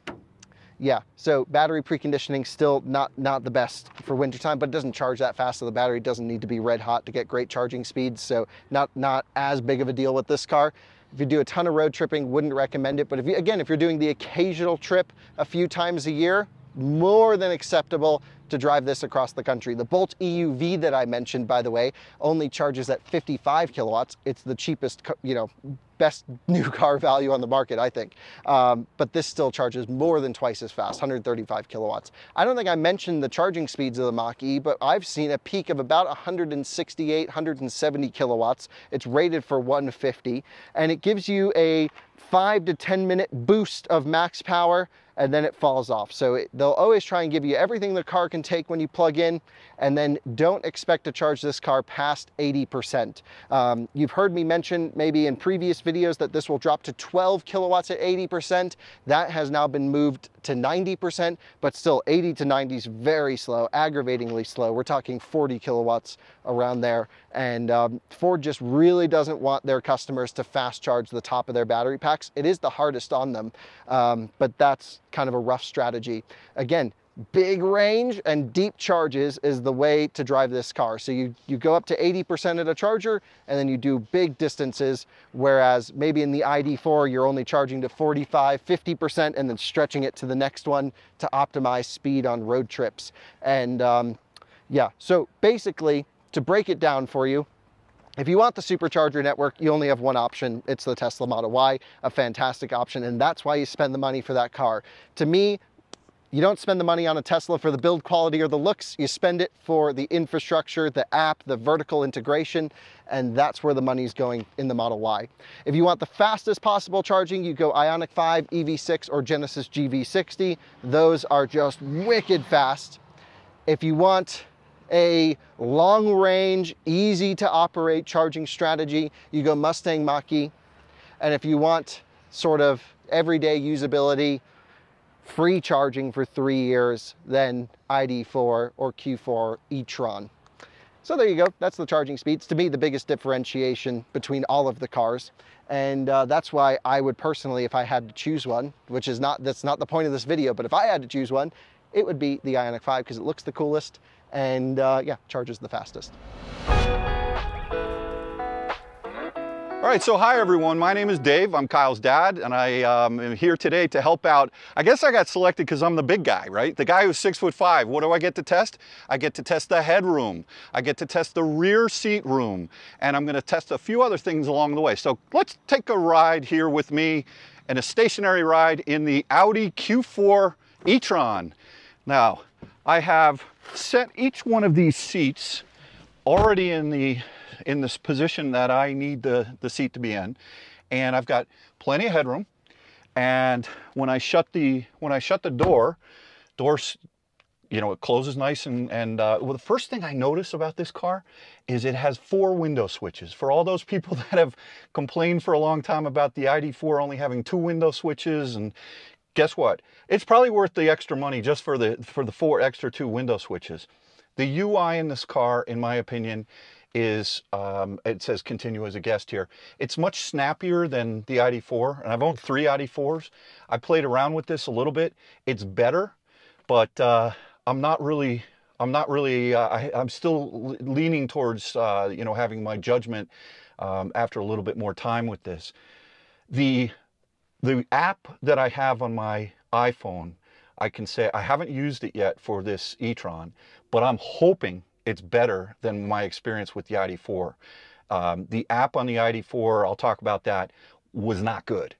yeah, so battery preconditioning still not, not the best for wintertime, but it doesn't charge that fast, so the battery doesn't need to be red hot to get great charging speeds, so not, not as big of a deal with this car. If you do a ton of road tripping, wouldn't recommend it, but if you, again, if you're doing the occasional trip a few times a year, more than acceptable to drive this across the country. The Bolt EUV that I mentioned, by the way, only charges at 55 kilowatts. It's the cheapest, you know, best new car value on the market, I think. Um, but this still charges more than twice as fast, 135 kilowatts. I don't think I mentioned the charging speeds of the Mach-E, but I've seen a peak of about 168, 170 kilowatts. It's rated for 150, and it gives you a five to 10 minute boost of max power and then it falls off. So it, they'll always try and give you everything the car can take when you plug in, and then don't expect to charge this car past 80%. Um, you've heard me mention maybe in previous videos that this will drop to 12 kilowatts at 80%. That has now been moved to 90%, but still 80 to 90 is very slow, aggravatingly slow. We're talking 40 kilowatts around there. And um, Ford just really doesn't want their customers to fast charge the top of their battery packs. It is the hardest on them, um, but that's kind of a rough strategy. Again, big range and deep charges is the way to drive this car. So you, you go up to 80% at a charger and then you do big distances, whereas maybe in the ID4, you're only charging to 45, 50% and then stretching it to the next one to optimize speed on road trips. And um, yeah, so basically to break it down for you, if you want the supercharger network, you only have one option. It's the Tesla Model Y, a fantastic option, and that's why you spend the money for that car. To me, you don't spend the money on a Tesla for the build quality or the looks, you spend it for the infrastructure, the app, the vertical integration, and that's where the money's going in the Model Y. If you want the fastest possible charging, you go Ioniq 5, EV6, or Genesis GV60. Those are just wicked fast. If you want a long range, easy to operate charging strategy, you go Mustang Mach-E. And if you want sort of everyday usability, free charging for three years, then ID4 or Q4 e-tron. So there you go, that's the charging speeds. To me, the biggest differentiation between all of the cars. And uh, that's why I would personally, if I had to choose one, which is not, that's not the point of this video, but if I had to choose one, it would be the Ioniq 5 because it looks the coolest and uh, yeah, charges the fastest. All right, so hi everyone. My name is Dave. I'm Kyle's dad, and I um, am here today to help out. I guess I got selected because I'm the big guy, right? The guy who's six foot five. What do I get to test? I get to test the headroom. I get to test the rear seat room, and I'm going to test a few other things along the way. So let's take a ride here with me, and a stationary ride in the Audi Q4 e-tron. Now, I have set each one of these seats already in the in this position that I need the, the seat to be in. And I've got plenty of headroom. And when I shut the when I shut the door, doors, you know, it closes nice and and uh, well, the first thing I notice about this car is it has four window switches. For all those people that have complained for a long time about the ID4 only having two window switches, and guess what? It's probably worth the extra money just for the for the four extra two window switches. The UI in this car, in my opinion, is, um, it says continue as a guest here. It's much snappier than the ID4, and I've owned three ID4s. I played around with this a little bit. It's better, but uh, I'm not really, I'm not really, uh, I, am still leaning towards, uh, you know, having my judgment um, after a little bit more time with this. The, the app that I have on my iPhone, I can say I haven't used it yet for this e-tron, but I'm hoping it's better than my experience with the ID4. Um, the app on the ID4, I'll talk about that, was not good.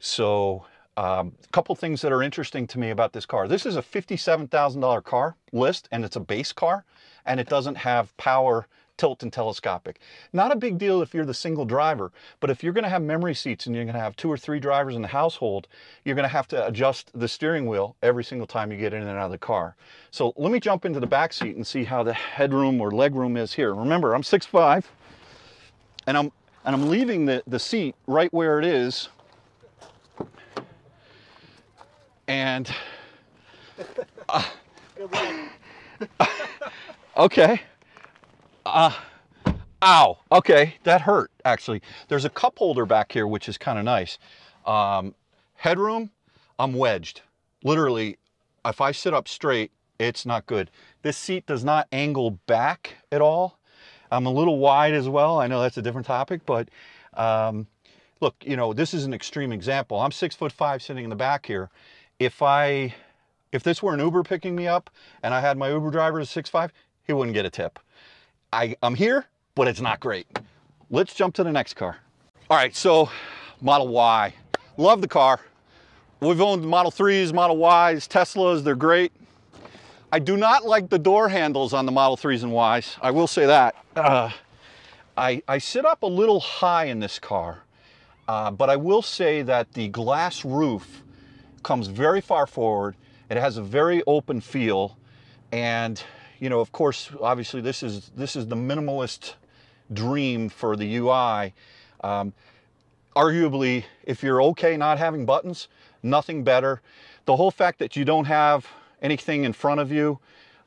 So um, a couple things that are interesting to me about this car. This is a $57,000 car list and it's a base car and it doesn't have power tilt and telescopic. Not a big deal if you're the single driver, but if you're gonna have memory seats and you're gonna have two or three drivers in the household, you're gonna have to adjust the steering wheel every single time you get in and out of the car. So let me jump into the back seat and see how the headroom or legroom is here. Remember, I'm 6'5", and I'm, and I'm leaving the, the seat right where it is. And, uh, okay. Uh, ow. Okay, that hurt, actually. There's a cup holder back here, which is kind of nice. Um, headroom, I'm wedged. Literally, if I sit up straight, it's not good. This seat does not angle back at all. I'm a little wide as well. I know that's a different topic, but um, look, you know, this is an extreme example. I'm six foot five sitting in the back here. If I, if this were an Uber picking me up and I had my Uber driver as six five, he wouldn't get a tip. I, I'm here, but it's not great. Let's jump to the next car. All right, so Model Y. Love the car. We've owned Model 3s, Model Ys, Teslas, they're great. I do not like the door handles on the Model 3s and Ys. I will say that. Uh, I, I sit up a little high in this car, uh, but I will say that the glass roof comes very far forward. It has a very open feel and you know, of course, obviously this is this is the minimalist dream for the UI. Um, arguably, if you're okay not having buttons, nothing better. The whole fact that you don't have anything in front of you,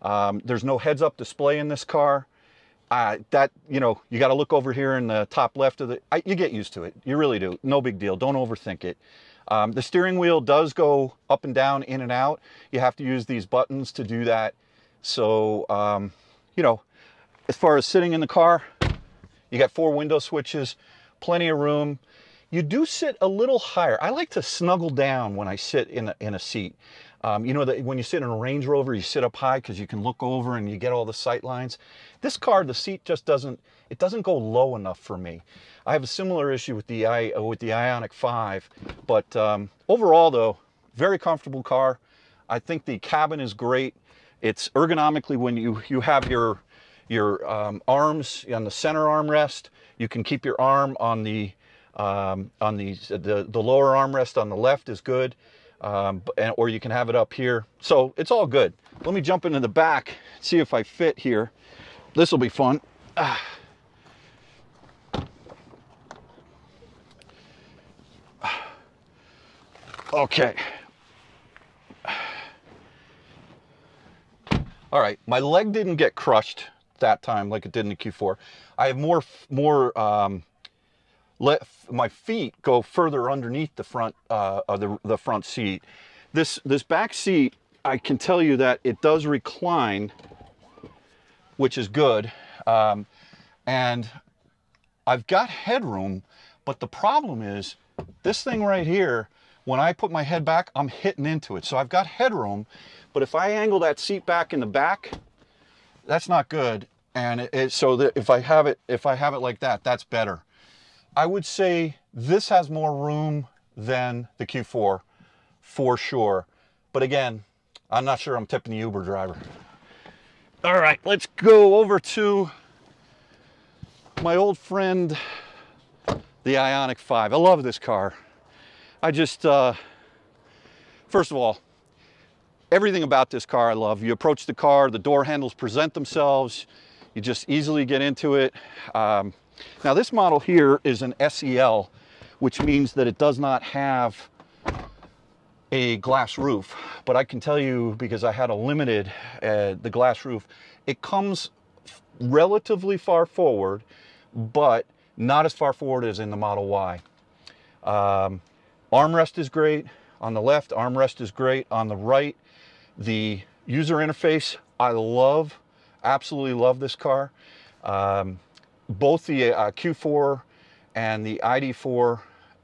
um, there's no heads-up display in this car. Uh, that you know, you got to look over here in the top left of the. I, you get used to it. You really do. No big deal. Don't overthink it. Um, the steering wheel does go up and down, in and out. You have to use these buttons to do that. So, um, you know, as far as sitting in the car, you got four window switches, plenty of room. You do sit a little higher. I like to snuggle down when I sit in a, in a seat. Um, you know that when you sit in a Range Rover, you sit up high because you can look over and you get all the sight lines. This car, the seat just doesn't, it doesn't go low enough for me. I have a similar issue with the, I, with the Ioniq 5, but um, overall though, very comfortable car. I think the cabin is great. It's ergonomically when you, you have your, your um, arms on the center armrest, you can keep your arm on the, um, on the, the, the lower armrest on the left is good. um, and- or you can have it up here. So it's all good. Let me jump into the back, see if I fit here. This will be fun. Ah. Okay. All right, my leg didn't get crushed that time like it did in the Q4. I have more, more. Um, let my feet go further underneath the front uh, of the the front seat. This this back seat, I can tell you that it does recline, which is good, um, and I've got headroom. But the problem is this thing right here. When I put my head back, I'm hitting into it. So I've got headroom, but if I angle that seat back in the back, that's not good. And it, it, so that if I have it, if I have it like that, that's better. I would say this has more room than the Q4 for sure. But again, I'm not sure I'm tipping the Uber driver. All right, let's go over to my old friend, the Ioniq 5. I love this car. I just, uh, first of all, everything about this car I love. You approach the car, the door handles present themselves, you just easily get into it. Um, now this model here is an SEL, which means that it does not have a glass roof, but I can tell you because I had a limited, uh, the glass roof, it comes relatively far forward, but not as far forward as in the Model Y. Um, armrest is great on the left, armrest is great on the right. The user interface, I love, absolutely love this car. Um, both the uh, Q4 and the ID4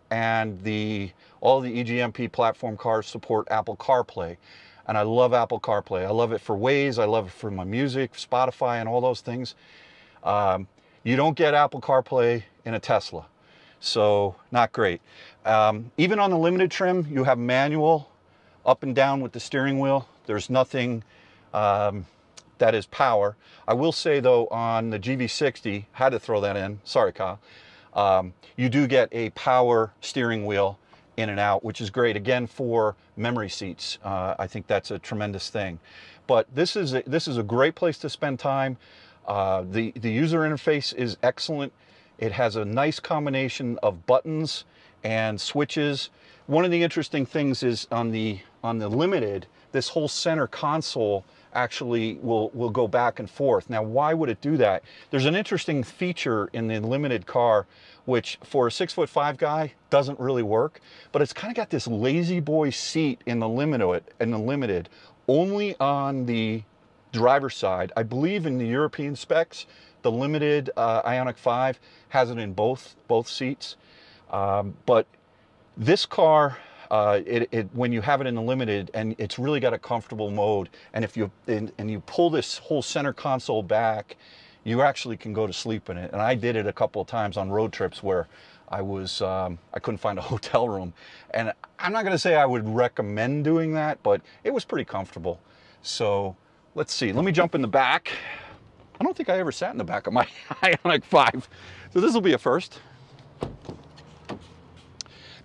and the all the EGMP platform cars support Apple CarPlay. And I love Apple CarPlay. I love it for Waze, I love it for my music, Spotify, and all those things. Um, you don't get Apple CarPlay in a Tesla, so not great. Um, even on the limited trim, you have manual up and down with the steering wheel. There's nothing um, that is power. I will say though, on the GV60, had to throw that in. Sorry, Kyle. Um, you do get a power steering wheel in and out, which is great again for memory seats. Uh, I think that's a tremendous thing. But this is a, this is a great place to spend time. Uh, the the user interface is excellent. It has a nice combination of buttons and switches. One of the interesting things is on the on the limited, this whole center console actually will will go back and forth. Now, why would it do that? There's an interesting feature in the limited car, which for a six foot five guy doesn't really work, but it's kind of got this lazy boy seat in the limited in the limited, only on the driver's side. I believe in the European specs, the limited uh, Ioniq 5 has it in both both seats, um, but this car uh, it, it, when you have it in the limited and it's really got a comfortable mode and if you and, and you pull this whole center console back you actually can go to sleep in it. And i did it a couple of times on road trips where i was um, i couldn't find a hotel room. And i'm not going to say i would recommend doing that but it was pretty comfortable. So let's see. Let me jump in the back. I don't think i ever sat in the back of my Ioniq 5 so this will be a first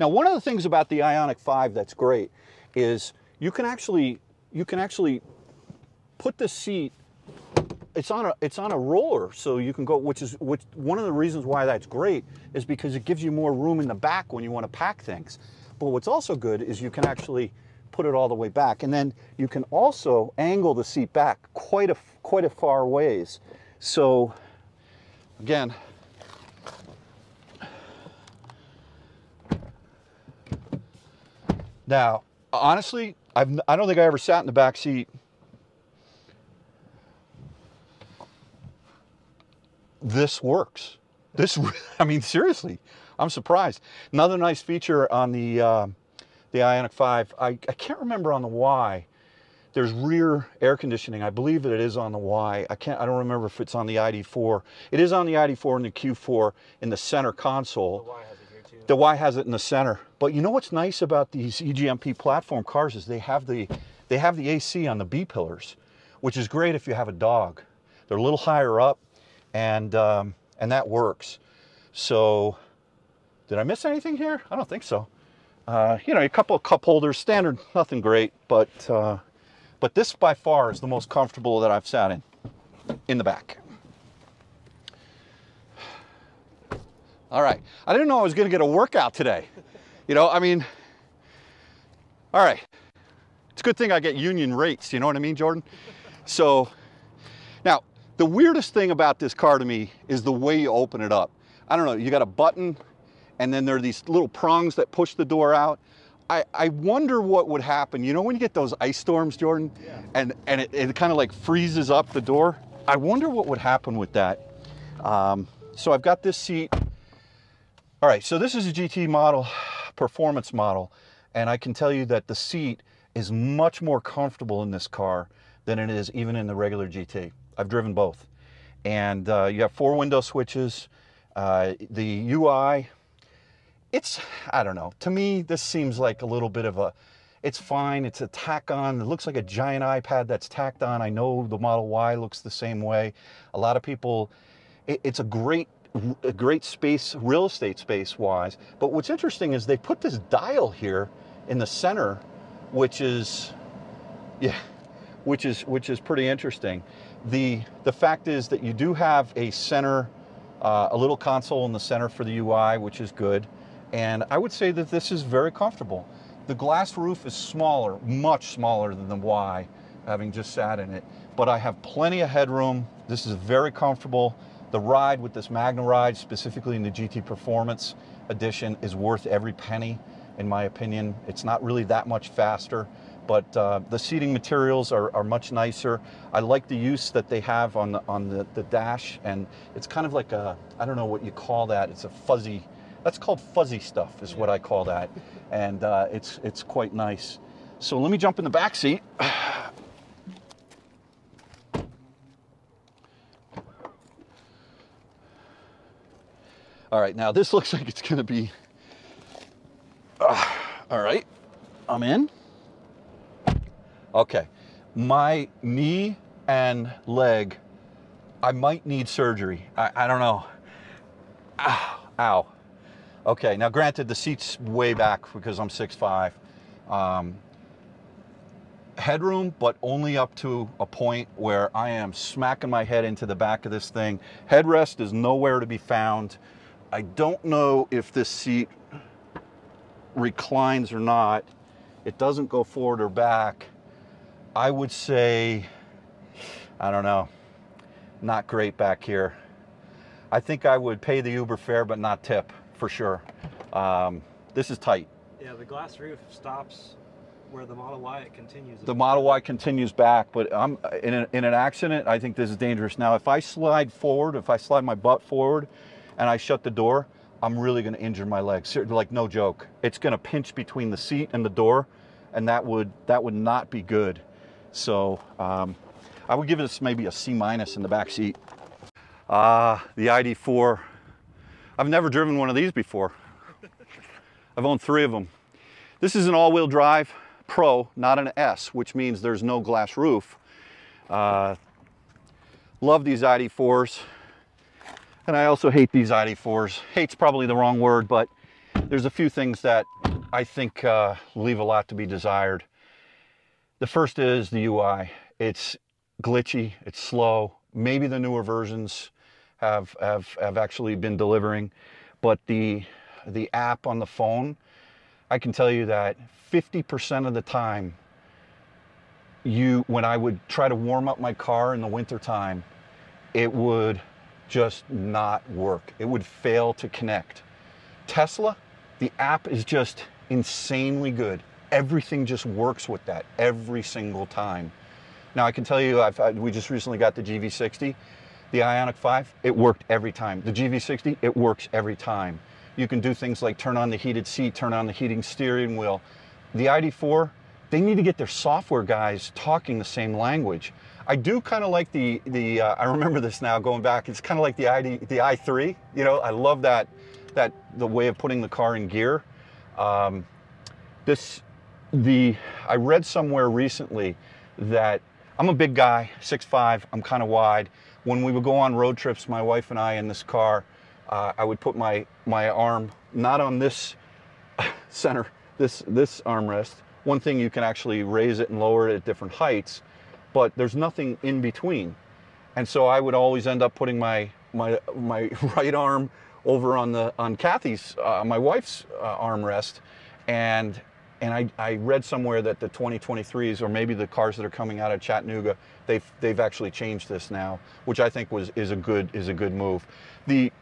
now, one of the things about the Ioniq 5 that's great is you can actually you can actually put the seat it's on a it's on a roller so you can go which is which one of the reasons why that's great is because it gives you more room in the back when you want to pack things. But what's also good is you can actually put it all the way back and then you can also angle the seat back quite a quite a far ways. So again, Now, honestly, I've, I don't think I ever sat in the back seat. This works. This, I mean, seriously, I'm surprised. Another nice feature on the uh, the Ioniq 5, I, I can't remember on the Y. There's rear air conditioning. I believe that it is on the Y. I can't. I don't remember if it's on the ID4. It is on the ID4 and the Q4 in the center console. Y The Y has it in the center. But you know what's nice about these EGMP platform cars is they have the they have the AC on the B pillars, which is great if you have a dog. They're a little higher up, and um, and that works. So, did I miss anything here? I don't think so. Uh, you know, a couple of cup holders, standard, nothing great, but uh, but this by far is the most comfortable that I've sat in, in the back. All right, I didn't know I was gonna get a workout today. You know, I mean, all right, it's a good thing I get union rates, you know what I mean, Jordan? So, now, the weirdest thing about this car to me is the way you open it up. I don't know, you got a button, and then there are these little prongs that push the door out. I, I wonder what would happen. You know when you get those ice storms, Jordan, yeah. and, and it, it kind of like freezes up the door? I wonder what would happen with that. Um, so I've got this seat. All right, so this is a GT model, performance model, and I can tell you that the seat is much more comfortable in this car than it is even in the regular GT. I've driven both. And uh, you have four window switches. Uh, the UI, it's, I don't know, to me, this seems like a little bit of a, it's fine, it's a tack on, it looks like a giant iPad that's tacked on. I know the Model Y looks the same way. A lot of people, it, it's a great, great space, real estate space wise. But what's interesting is they put this dial here in the center, which is, yeah, which is, which is pretty interesting. The, the fact is that you do have a center, uh, a little console in the center for the UI, which is good. And I would say that this is very comfortable. The glass roof is smaller, much smaller than the Y, having just sat in it. But I have plenty of headroom. This is very comfortable. The ride with this MagneRide, specifically in the GT Performance edition, is worth every penny, in my opinion. It's not really that much faster, but uh, the seating materials are, are, much nicer. I like the use that they have on the on the, the dash, and it's kind of like a I don't know what you call that. It's a fuzzy that's called fuzzy stuff, is what I call that, and uh, it's it's quite nice. So let me jump in the back seat. All right, now this looks like it's gonna be, uh, all right, I'm in. Okay, my knee and leg, I might need surgery. I, I don't know. Ow, ow. Okay, now granted the seat's way back because I'm 6'5". Um, headroom, but only up to a point where I am smacking my head into the back of this thing. Headrest is nowhere to be found. I don't know if this seat reclines or not. It doesn't go forward or back. I would say, I don't know, not great back here. I think I would pay the Uber fare, but not tip for sure. Um, this is tight. Yeah, the glass roof stops where the Model Y it continues. The Model Y continues back, but I'm in, a, in an accident. I think this is dangerous. Now, if I slide forward, if I slide my butt forward, and I shut the door, I'm really going to injure my legs. Like no joke. It's going to pinch between the seat and the door, and that would that would not be good. So um, I would give this maybe a C minus in the back seat. Uh, the ID4 I've never driven one of these before. I've owned three of them. This is an all-wheel drive Pro, not an S, which means there's no glass roof. Uh, love these ID4s. And I also hate these ID4s. Hate's probably the wrong word, but there's a few things that I think uh, leave a lot to be desired. The first is the UI. It's glitchy, it's slow. Maybe the newer versions have, have, have actually been delivering. But the, the app on the phone, I can tell you that 50% of the time, you, when I would try to warm up my car in the wintertime, it would just not work. It would fail to connect. Tesla, the app is just insanely good. Everything just works with that every single time. Now I can tell you, I, we just recently got the GV60. The Ioniq 5, it worked every time. The GV60, it works every time. You can do things like turn on the heated seat, turn on the heating steering wheel. The ID4, they need to get their software guys talking the same language. I do kind of like the, the uh, I remember this now going back, it's kind of like the, ID, the i3, you know, I love that, that the way of putting the car in gear. Um, this, the, I read somewhere recently that I'm a big guy, 6'5", I'm kind of wide when we would go on road trips, my wife and I in this car, uh, I would put my, my arm not on this center, this, this armrest. One thing you can actually raise it and lower it at different heights, but there's nothing in between. And so I would always end up putting my, my, my right arm over on the on Kathy's, uh, my wife's uh, armrest, and and I, I read somewhere that the 2023s or maybe the cars that are coming out of Chattanooga, they've they've actually changed this now, which I think was is a good is a good move. The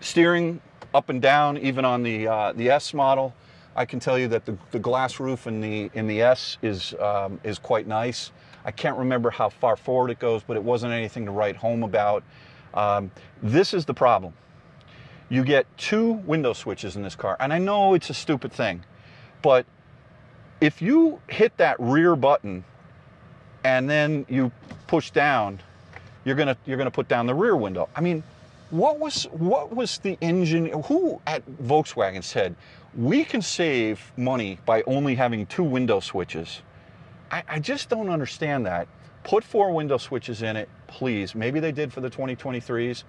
steering up and down, even on the uh, the S model, I can tell you that the, the glass roof in the in the S is um, is quite nice. I can't remember how far forward it goes, but it wasn't anything to write home about. Um, this is the problem you get two window switches in this car. And I know it's a stupid thing, but if you hit that rear button and then you push down, you're gonna you're gonna put down the rear window. I mean, what was what was the engine? Who at Volkswagen said we can save money by only having two window switches? I, I just don't understand that. Put four window switches in it, please. Maybe they did for the 2023s.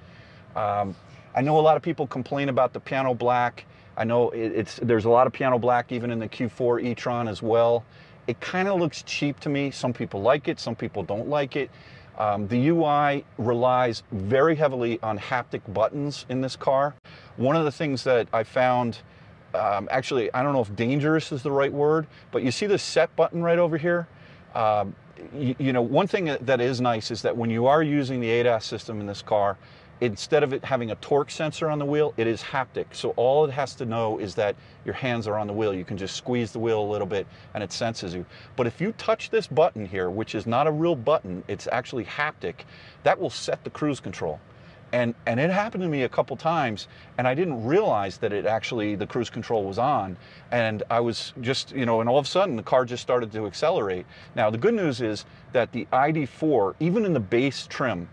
Um, I know a lot of people complain about the piano black. I know it's there's a lot of piano black even in the Q4 e-tron as well. It kind of looks cheap to me. Some people like it, some people don't like it. Um, the UI relies very heavily on haptic buttons in this car. One of the things that I found, um, actually, I don't know if dangerous is the right word, but you see the set button right over here? Um, you, you know, one thing that is nice is that when you are using the ADAS system in this car, instead of it having a torque sensor on the wheel, it is haptic. So all it has to know is that your hands are on the wheel. You can just squeeze the wheel a little bit and it senses you. But if you touch this button here, which is not a real button, it's actually haptic, that will set the cruise control. And, and it happened to me a couple times and I didn't realize that it actually, the cruise control was on. And I was just, you know, and all of a sudden the car just started to accelerate. Now the good news is that the ID4, even in the base trim,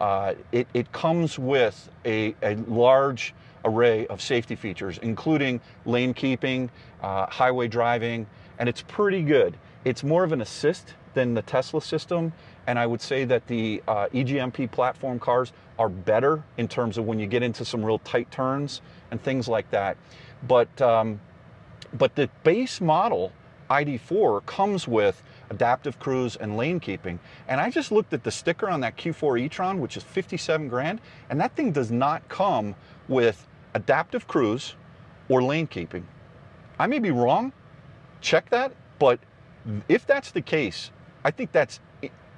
uh, it, it, comes with a, a, large array of safety features, including lane keeping, uh, highway driving, and it's pretty good. It's more of an assist than the Tesla system, and I would say that the uh, EGMP platform cars are better in terms of when you get into some real tight turns and things like that. But, um, but the base model ID4 comes with adaptive cruise, and lane keeping. And I just looked at the sticker on that Q4 e-tron, which is 57 grand, and that thing does not come with adaptive cruise or lane keeping. I may be wrong, check that, but if that's the case, I think that's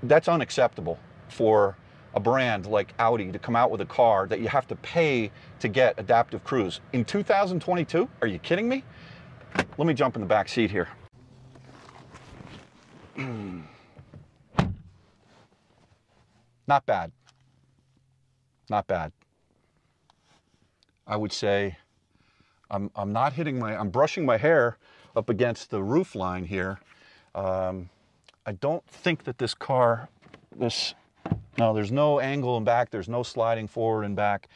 that's unacceptable for a brand like Audi to come out with a car that you have to pay to get adaptive cruise. In 2022, are you kidding me? Let me jump in the back seat here. Not bad. Not bad. I would say I'm, I'm not hitting my, I'm brushing my hair up against the roof line here. Um, I don't think that this car, this, no, there's no angle and back. There's no sliding forward and back.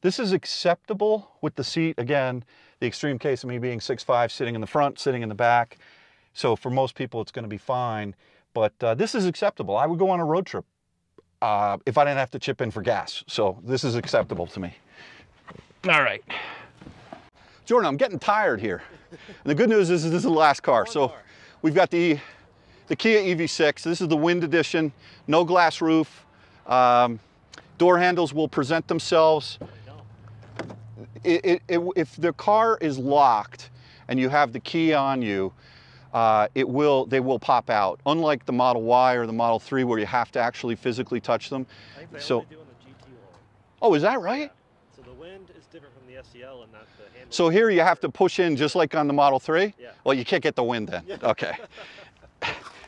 This is acceptable with the seat. Again, the extreme case of me being 6'5", sitting in the front, sitting in the back. So for most people, it's going to be fine. But uh, this is acceptable. I would go on a road trip uh, if I didn't have to chip in for gas. So this is acceptable to me. All right. Jordan, I'm getting tired here. And the good news is, is this is the last car. One so we've got the, the Kia EV6. This is the wind edition, no glass roof. Um, door handles will present themselves. It, it, it, if the car is locked and you have the key on you, uh, it will, they will pop out. Unlike the Model Y or the Model 3 where you have to actually physically touch them. so, Oh, is that right? So the wind is different from the SEL and not the handle. So here you have to push in just like on the Model 3? Yeah. Well, you can't get the wind then. Yeah. Okay.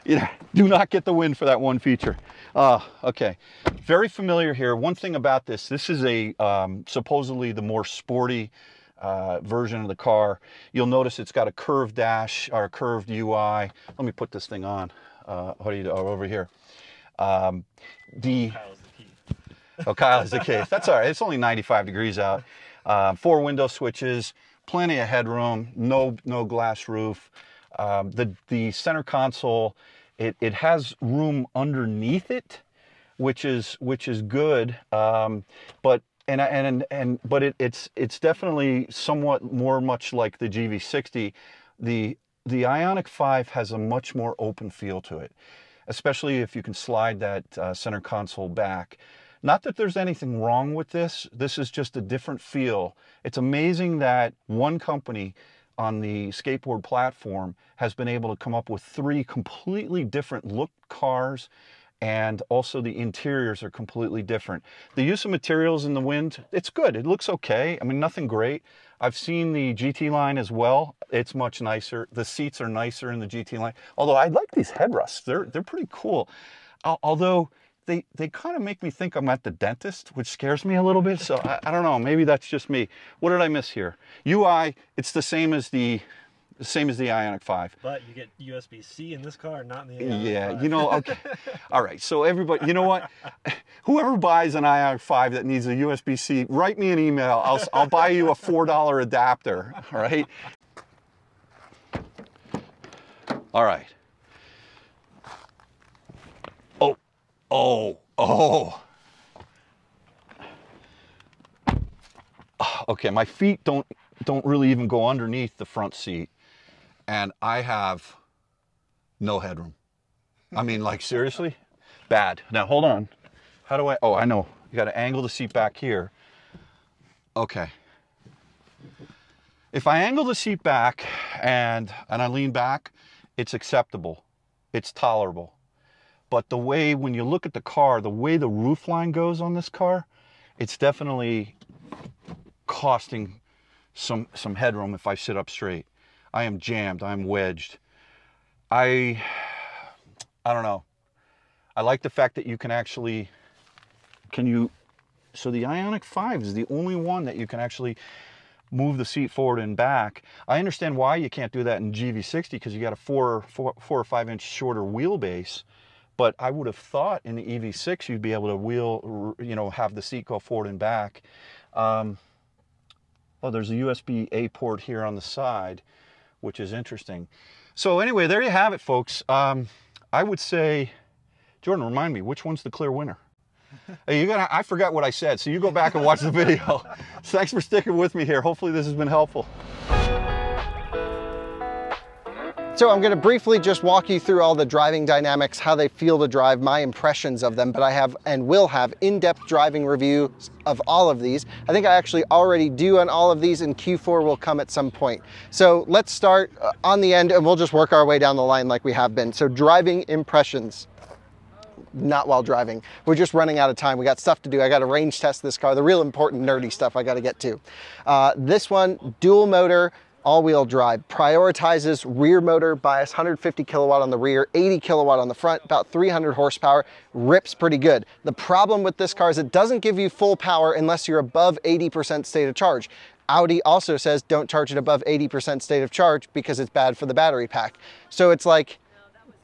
Yeah. do not get the wind for that one feature. Uh, okay, very familiar here. One thing about this, this is a um, supposedly the more sporty uh, version of the car. You'll notice it's got a curved dash or a curved UI. Let me put this thing on. Uh, what do you do? Oh, over here. Um, the, oh, Kyle is the case. That's all right. It's only 95 degrees out. Uh, four window switches, plenty of headroom, no no glass roof. Um, the the center console, it it has room underneath it, which is which is good. Um, but and and and but it, it's it's definitely somewhat more much like the GV60 The the Ioniq 5 has a much more open feel to it, especially if you can slide that uh, center console back. Not that there's anything wrong with this. This is just a different feel. It's amazing that one company on the skateboard platform has been able to come up with three completely different look cars and also the interiors are completely different. The use of materials in the wind, it's good. It looks okay. I mean, nothing great. I've seen the GT line as well. It's much nicer. The seats are nicer in the GT line. Although I like these headrests. They're, they're pretty cool. Although they, they kind of make me think I'm at the dentist, which scares me a little bit. So I, I don't know, maybe that's just me. What did I miss here? UI, it's the same as the same as the Ioniq 5. But you get USB-C in this car, not in the Ioniq Yeah, 5. you know, okay. All right, so everybody, you know what? Whoever buys an Ioniq 5 that needs a USB-C, write me an email. I'll, I'll buy you a $4 adapter, all right? All right. Oh, oh. Ah, okay, my feet don't don't really even go underneath the front seat and I have no headroom. I mean, like seriously, bad. Now hold on. How do I? Oh, I know. You got to angle the seat back here. Okay. If I angle the seat back and and I lean back, it's acceptable. It's tolerable. But the way when you look at the car, the way the roof line goes on this car, it's definitely costing some some headroom if I sit up straight. I am jammed. I'm wedged. I, I don't know. I like the fact that you can actually, can you, so the Ioniq 5 is the only one that you can actually move the seat forward and back. I understand why you can't do that in GV60 because you got a four, four, four or five inch shorter wheelbase. But I would have thought in the EV6 you'd be able to wheel, you know, have the seat go forward and back. Um, oh, there's a USB-A port here on the side which is interesting. So anyway, there you have it, folks. Um, I would say, Jordan, remind me, which one's the clear winner? hey, you got I forgot what I said, so you go back and watch the video. Thanks for sticking with me here. Hopefully this has been helpful. So I'm going to briefly just walk you through all the driving dynamics, how they feel to drive, my impressions of them, but I have and will have in-depth driving reviews of all of these. I think I actually already do on all of these and Q4 will come at some point. So let's start uh, on the end and we'll just work our way down the line like we have been. So driving impressions not while driving. We're just running out of time. We got stuff to do. I got to range test this car, the real important nerdy stuff I got to get to. Uh, this one, dual motor, all-wheel drive, prioritizes rear motor bias, 150 kilowatt on the rear, 80 kilowatt on the front, about 300 horsepower, rips pretty good. The problem with this car is it doesn't give you full power unless you're above 80% state of charge. Audi also says don't charge it above 80% state of charge because it's bad for the battery pack. So it's like,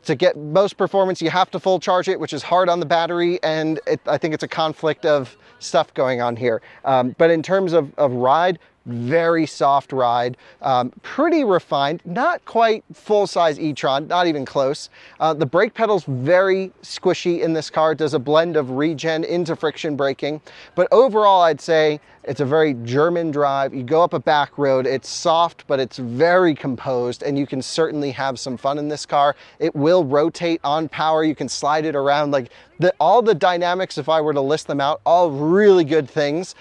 to get most performance, you have to full charge it, which is hard on the battery, and it, I think it's a conflict of stuff going on here. Um, but in terms of, of ride, very soft ride, um, pretty refined, not quite full-size e-tron, not even close. Uh, the brake pedal's very squishy in this car, it does a blend of regen into friction braking, but overall I'd say it's a very German drive. You go up a back road, it's soft, but it's very composed, and you can certainly have some fun in this car. It will rotate on power, you can slide it around, like the, all the dynamics, if I were to list them out, all really good things,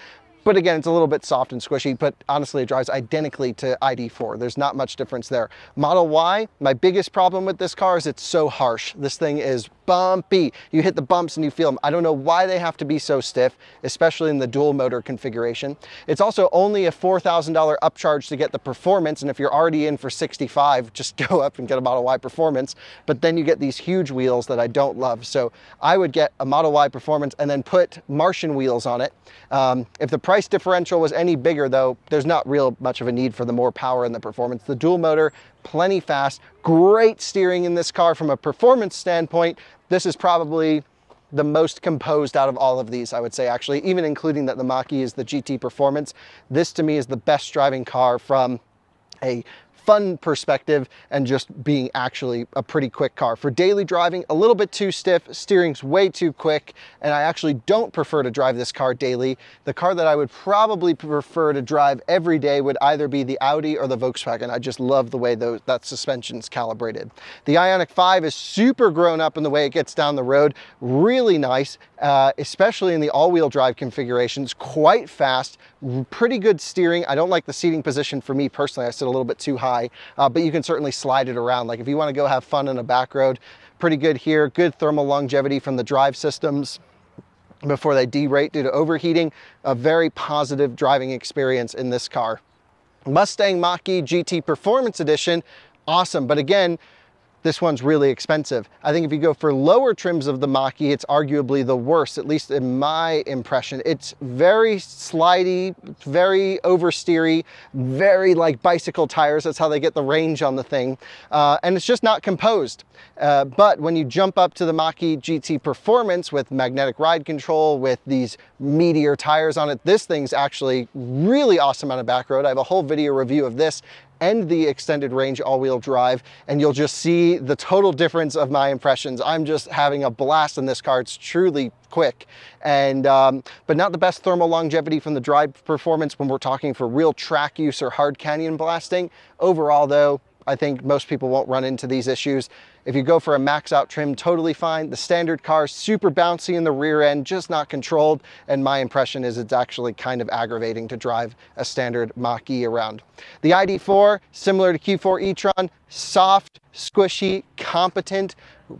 but again, it's a little bit soft and squishy, but honestly, it drives identically to ID4. There's not much difference there. Model Y, my biggest problem with this car is it's so harsh. This thing is bumpy. You hit the bumps and you feel them. I don't know why they have to be so stiff, especially in the dual motor configuration. It's also only a $4,000 upcharge to get the performance. And if you're already in for 65, just go up and get a Model Y performance. But then you get these huge wheels that I don't love. So I would get a Model Y performance and then put Martian wheels on it. Um, if the price differential was any bigger though, there's not real much of a need for the more power and the performance. The dual motor, plenty fast, great steering in this car from a performance standpoint. This is probably the most composed out of all of these, I would say, actually, even including that the Mach-E is the GT Performance. This to me is the best driving car from a fun perspective and just being actually a pretty quick car. For daily driving, a little bit too stiff, steering's way too quick, and I actually don't prefer to drive this car daily. The car that I would probably prefer to drive every day would either be the Audi or the Volkswagen. I just love the way those, that suspension's calibrated. The Ioniq 5 is super grown up in the way it gets down the road, really nice, uh, especially in the all-wheel drive configurations, quite fast, pretty good steering. I don't like the seating position for me personally. I sit a little bit too high, uh, but you can certainly slide it around. Like if you want to go have fun on a back road, pretty good here. Good thermal longevity from the drive systems before they derate due to overheating. A very positive driving experience in this car. Mustang Mach-E GT Performance Edition, awesome. But again, this one's really expensive. I think if you go for lower trims of the Mach-E, it's arguably the worst, at least in my impression. It's very slidey, very oversteery, very like bicycle tires. That's how they get the range on the thing. Uh, and it's just not composed. Uh, but when you jump up to the Mach-E GT Performance with magnetic ride control, with these Meteor tires on it, this thing's actually really awesome on a back road. I have a whole video review of this and the extended range all-wheel drive, and you'll just see the total difference of my impressions. I'm just having a blast in this car. It's truly quick, and um, but not the best thermal longevity from the drive performance when we're talking for real track use or hard canyon blasting. Overall though, I think most people won't run into these issues. If you go for a max out trim, totally fine. The standard car, super bouncy in the rear end, just not controlled. And my impression is it's actually kind of aggravating to drive a standard Mach-E around. The ID4, similar to Q4 e-tron, soft, squishy, competent,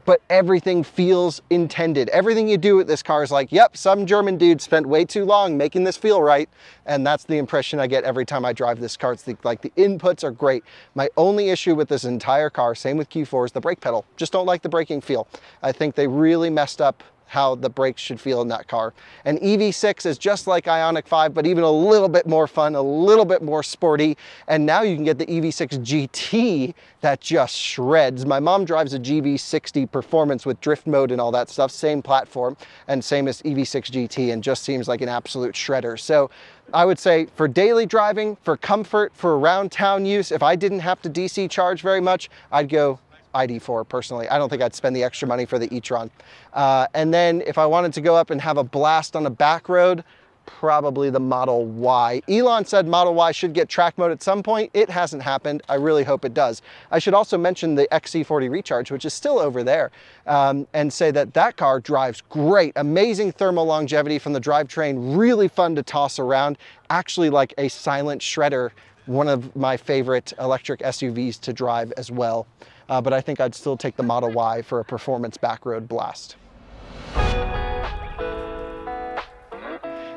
but everything feels intended. Everything you do with this car is like, yep, some German dude spent way too long making this feel right. And that's the impression I get every time I drive this car. It's the, like the inputs are great. My only issue with this entire car, same with Q4, is the brake pedal. Just don't like the braking feel. I think they really messed up how the brakes should feel in that car. An EV6 is just like Ioniq 5, but even a little bit more fun, a little bit more sporty. And now you can get the EV6 GT that just shreds. My mom drives a GV60 Performance with drift mode and all that stuff, same platform, and same as EV6 GT, and just seems like an absolute shredder. So I would say for daily driving, for comfort, for around town use, if I didn't have to DC charge very much, I'd go ID4 personally. I don't think I'd spend the extra money for the e-tron. Uh, and then if I wanted to go up and have a blast on a back road, probably the Model Y. Elon said Model Y should get track mode at some point. It hasn't happened. I really hope it does. I should also mention the XC40 Recharge, which is still over there, um, and say that that car drives great. Amazing thermal longevity from the drivetrain, really fun to toss around, actually like a silent shredder, one of my favorite electric SUVs to drive as well uh, but I think I'd still take the Model Y for a performance backroad blast.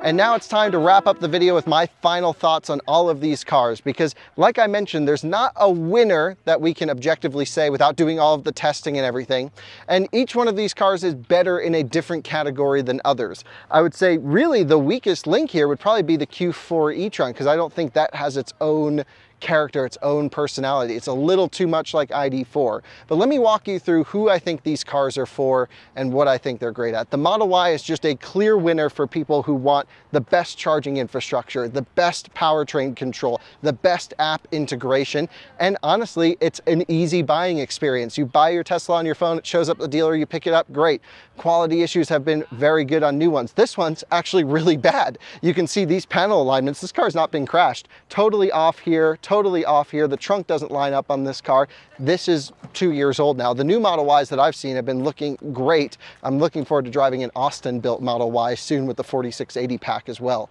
And now it's time to wrap up the video with my final thoughts on all of these cars because like I mentioned, there's not a winner that we can objectively say without doing all of the testing and everything. And each one of these cars is better in a different category than others. I would say really the weakest link here would probably be the Q4 e-tron because I don't think that has its own character, its own personality. It's a little too much like ID4. But let me walk you through who I think these cars are for and what I think they're great at. The Model Y is just a clear winner for people who want the best charging infrastructure, the best powertrain control, the best app integration, and honestly, it's an easy buying experience. You buy your Tesla on your phone, it shows up at the dealer, you pick it up, great. Quality issues have been very good on new ones. This one's actually really bad. You can see these panel alignments, this car's not been crashed. Totally off here, totally off here. The trunk doesn't line up on this car. This is two years old now. The new Model Ys that I've seen have been looking great. I'm looking forward to driving an Austin built Model Y soon with the 4680 pack as well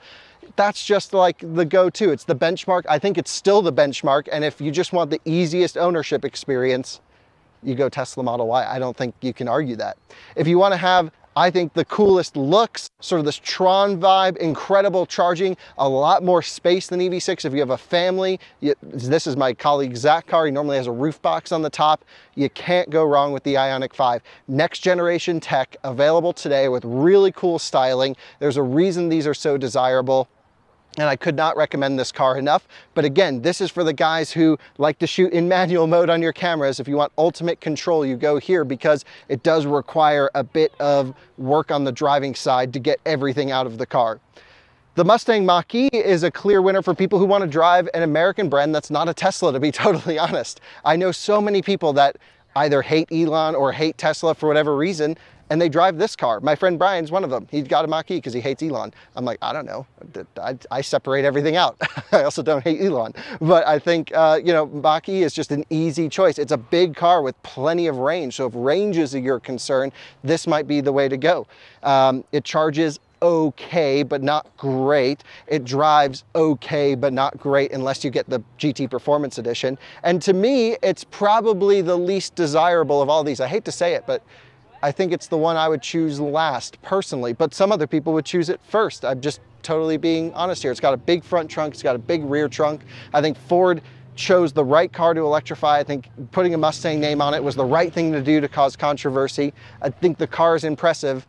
that's just like the go-to. It's the benchmark. I think it's still the benchmark. And if you just want the easiest ownership experience, you go Tesla Model Y. I don't think you can argue that. If you want to have I think the coolest looks, sort of this Tron vibe, incredible charging, a lot more space than EV6. If you have a family, you, this is my colleague Zach car. He normally has a roof box on the top. You can't go wrong with the Ioniq 5. Next generation tech available today with really cool styling. There's a reason these are so desirable and I could not recommend this car enough. But again, this is for the guys who like to shoot in manual mode on your cameras. If you want ultimate control, you go here because it does require a bit of work on the driving side to get everything out of the car. The Mustang Mach-E is a clear winner for people who want to drive an American brand that's not a Tesla, to be totally honest. I know so many people that either hate Elon or hate Tesla for whatever reason, and they drive this car. My friend Brian's one of them. He's got a Mach-E because he hates Elon. I'm like, I don't know. I, I separate everything out. I also don't hate Elon. But I think, uh, you know, Mach-E is just an easy choice. It's a big car with plenty of range. So if range is your concern, this might be the way to go. Um, it charges okay, but not great. It drives okay, but not great unless you get the GT Performance Edition. And to me, it's probably the least desirable of all these. I hate to say it, but I think it's the one I would choose last personally, but some other people would choose it first. I'm just totally being honest here. It's got a big front trunk, it's got a big rear trunk. I think Ford chose the right car to electrify. I think putting a Mustang name on it was the right thing to do to cause controversy. I think the car is impressive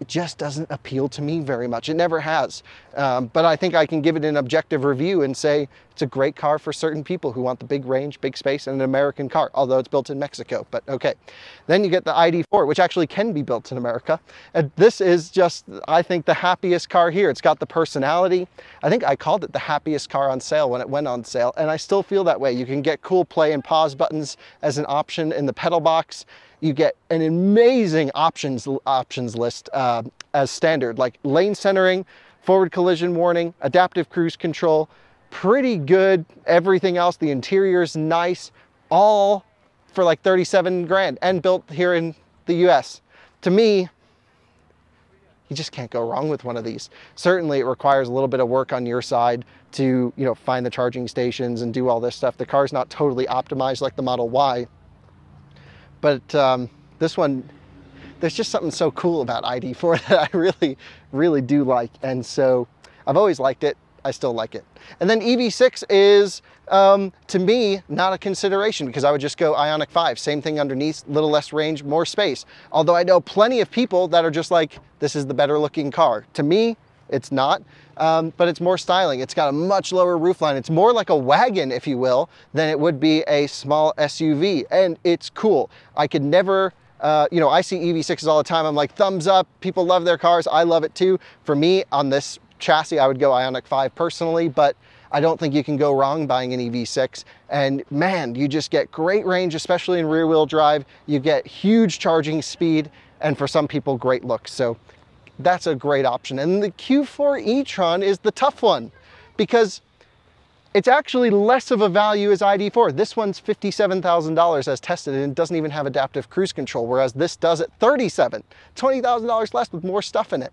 it just doesn't appeal to me very much. It never has. Um, but I think I can give it an objective review and say it's a great car for certain people who want the big range, big space, and an American car, although it's built in Mexico, but okay. Then you get the ID4, which actually can be built in America. And this is just, I think, the happiest car here. It's got the personality. I think I called it the happiest car on sale when it went on sale, and I still feel that way. You can get cool play and pause buttons as an option in the pedal box you get an amazing options options list uh, as standard, like lane centering, forward collision warning, adaptive cruise control, pretty good. Everything else, the interior is nice, all for like 37 grand and built here in the US. To me, you just can't go wrong with one of these. Certainly it requires a little bit of work on your side to, you know, find the charging stations and do all this stuff. The car's not totally optimized like the Model Y, but um, this one, there's just something so cool about ID4 that I really, really do like. And so I've always liked it. I still like it. And then EV6 is, um, to me, not a consideration because I would just go Ioniq 5. Same thing underneath, little less range, more space. Although I know plenty of people that are just like, this is the better looking car. To me, it's not, um, but it's more styling. It's got a much lower roofline. It's more like a wagon, if you will, than it would be a small SUV. And it's cool. I could never, uh, you know, I see EV6s all the time. I'm like, thumbs up. People love their cars. I love it too. For me, on this chassis, I would go Ioniq 5 personally, but I don't think you can go wrong buying an EV6. And man, you just get great range, especially in rear wheel drive. You get huge charging speed and for some people, great looks. So that's a great option. And the Q4 e-tron is the tough one because it's actually less of a value as ID4. This one's $57,000 as tested and it doesn't even have adaptive cruise control, whereas this does at 37, $20,000 less with more stuff in it.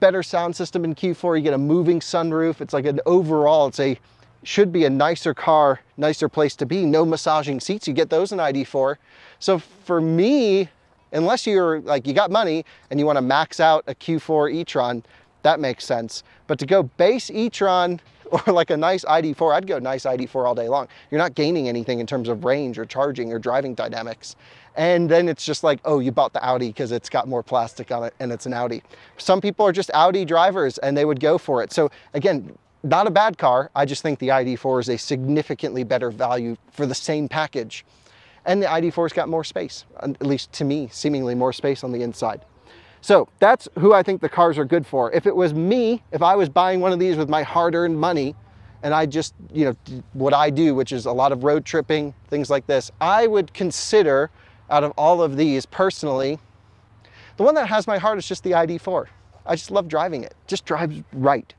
Better sound system in Q4, you get a moving sunroof. It's like an overall, it's a, should be a nicer car, nicer place to be. No massaging seats, you get those in ID4. So for me, unless you're like, you got money and you wanna max out a Q4 e-tron, that makes sense. But to go base e-tron or like a nice ID4, I'd go nice ID4 all day long. You're not gaining anything in terms of range or charging or driving dynamics. And then it's just like, oh, you bought the Audi because it's got more plastic on it and it's an Audi. Some people are just Audi drivers and they would go for it. So again, not a bad car. I just think the ID4 is a significantly better value for the same package. And the ID4's got more space, at least to me, seemingly more space on the inside. So that's who I think the cars are good for. If it was me, if I was buying one of these with my hard-earned money, and I just, you know, what I do, which is a lot of road tripping, things like this, I would consider out of all of these personally, the one that has my heart is just the ID4. I just love driving it. Just drives right.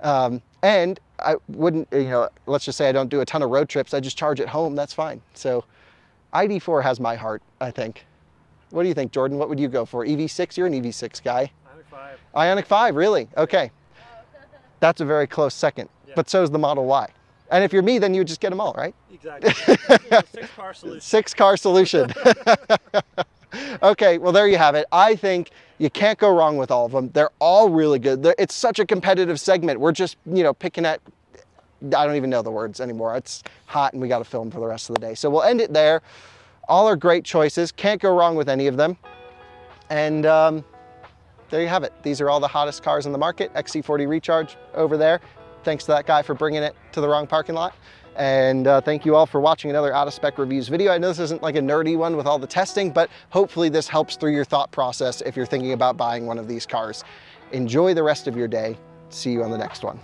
Um, and I wouldn't, you know, let's just say I don't do a ton of road trips. I just charge at home. That's fine. So ID4 has my heart, I think. What do you think, Jordan? What would you go for? EV6? You're an EV6 guy. Ioniq 5. Ioniq 5, really? Okay. That's a very close second. Yeah. But so is the Model Y. And if you're me, then you would just get them all, right? Exactly. Six car solution. Six car solution. okay, well, there you have it. I think you can't go wrong with all of them. They're all really good. They're, it's such a competitive segment. We're just, you know, picking at I don't even know the words anymore. It's hot and we got to film for the rest of the day. So we'll end it there. All are great choices. Can't go wrong with any of them. And um, there you have it. These are all the hottest cars in the market. XC40 Recharge over there. Thanks to that guy for bringing it to the wrong parking lot. And uh, thank you all for watching another out of spec reviews video. I know this isn't like a nerdy one with all the testing, but hopefully this helps through your thought process if you're thinking about buying one of these cars. Enjoy the rest of your day See you on the next one.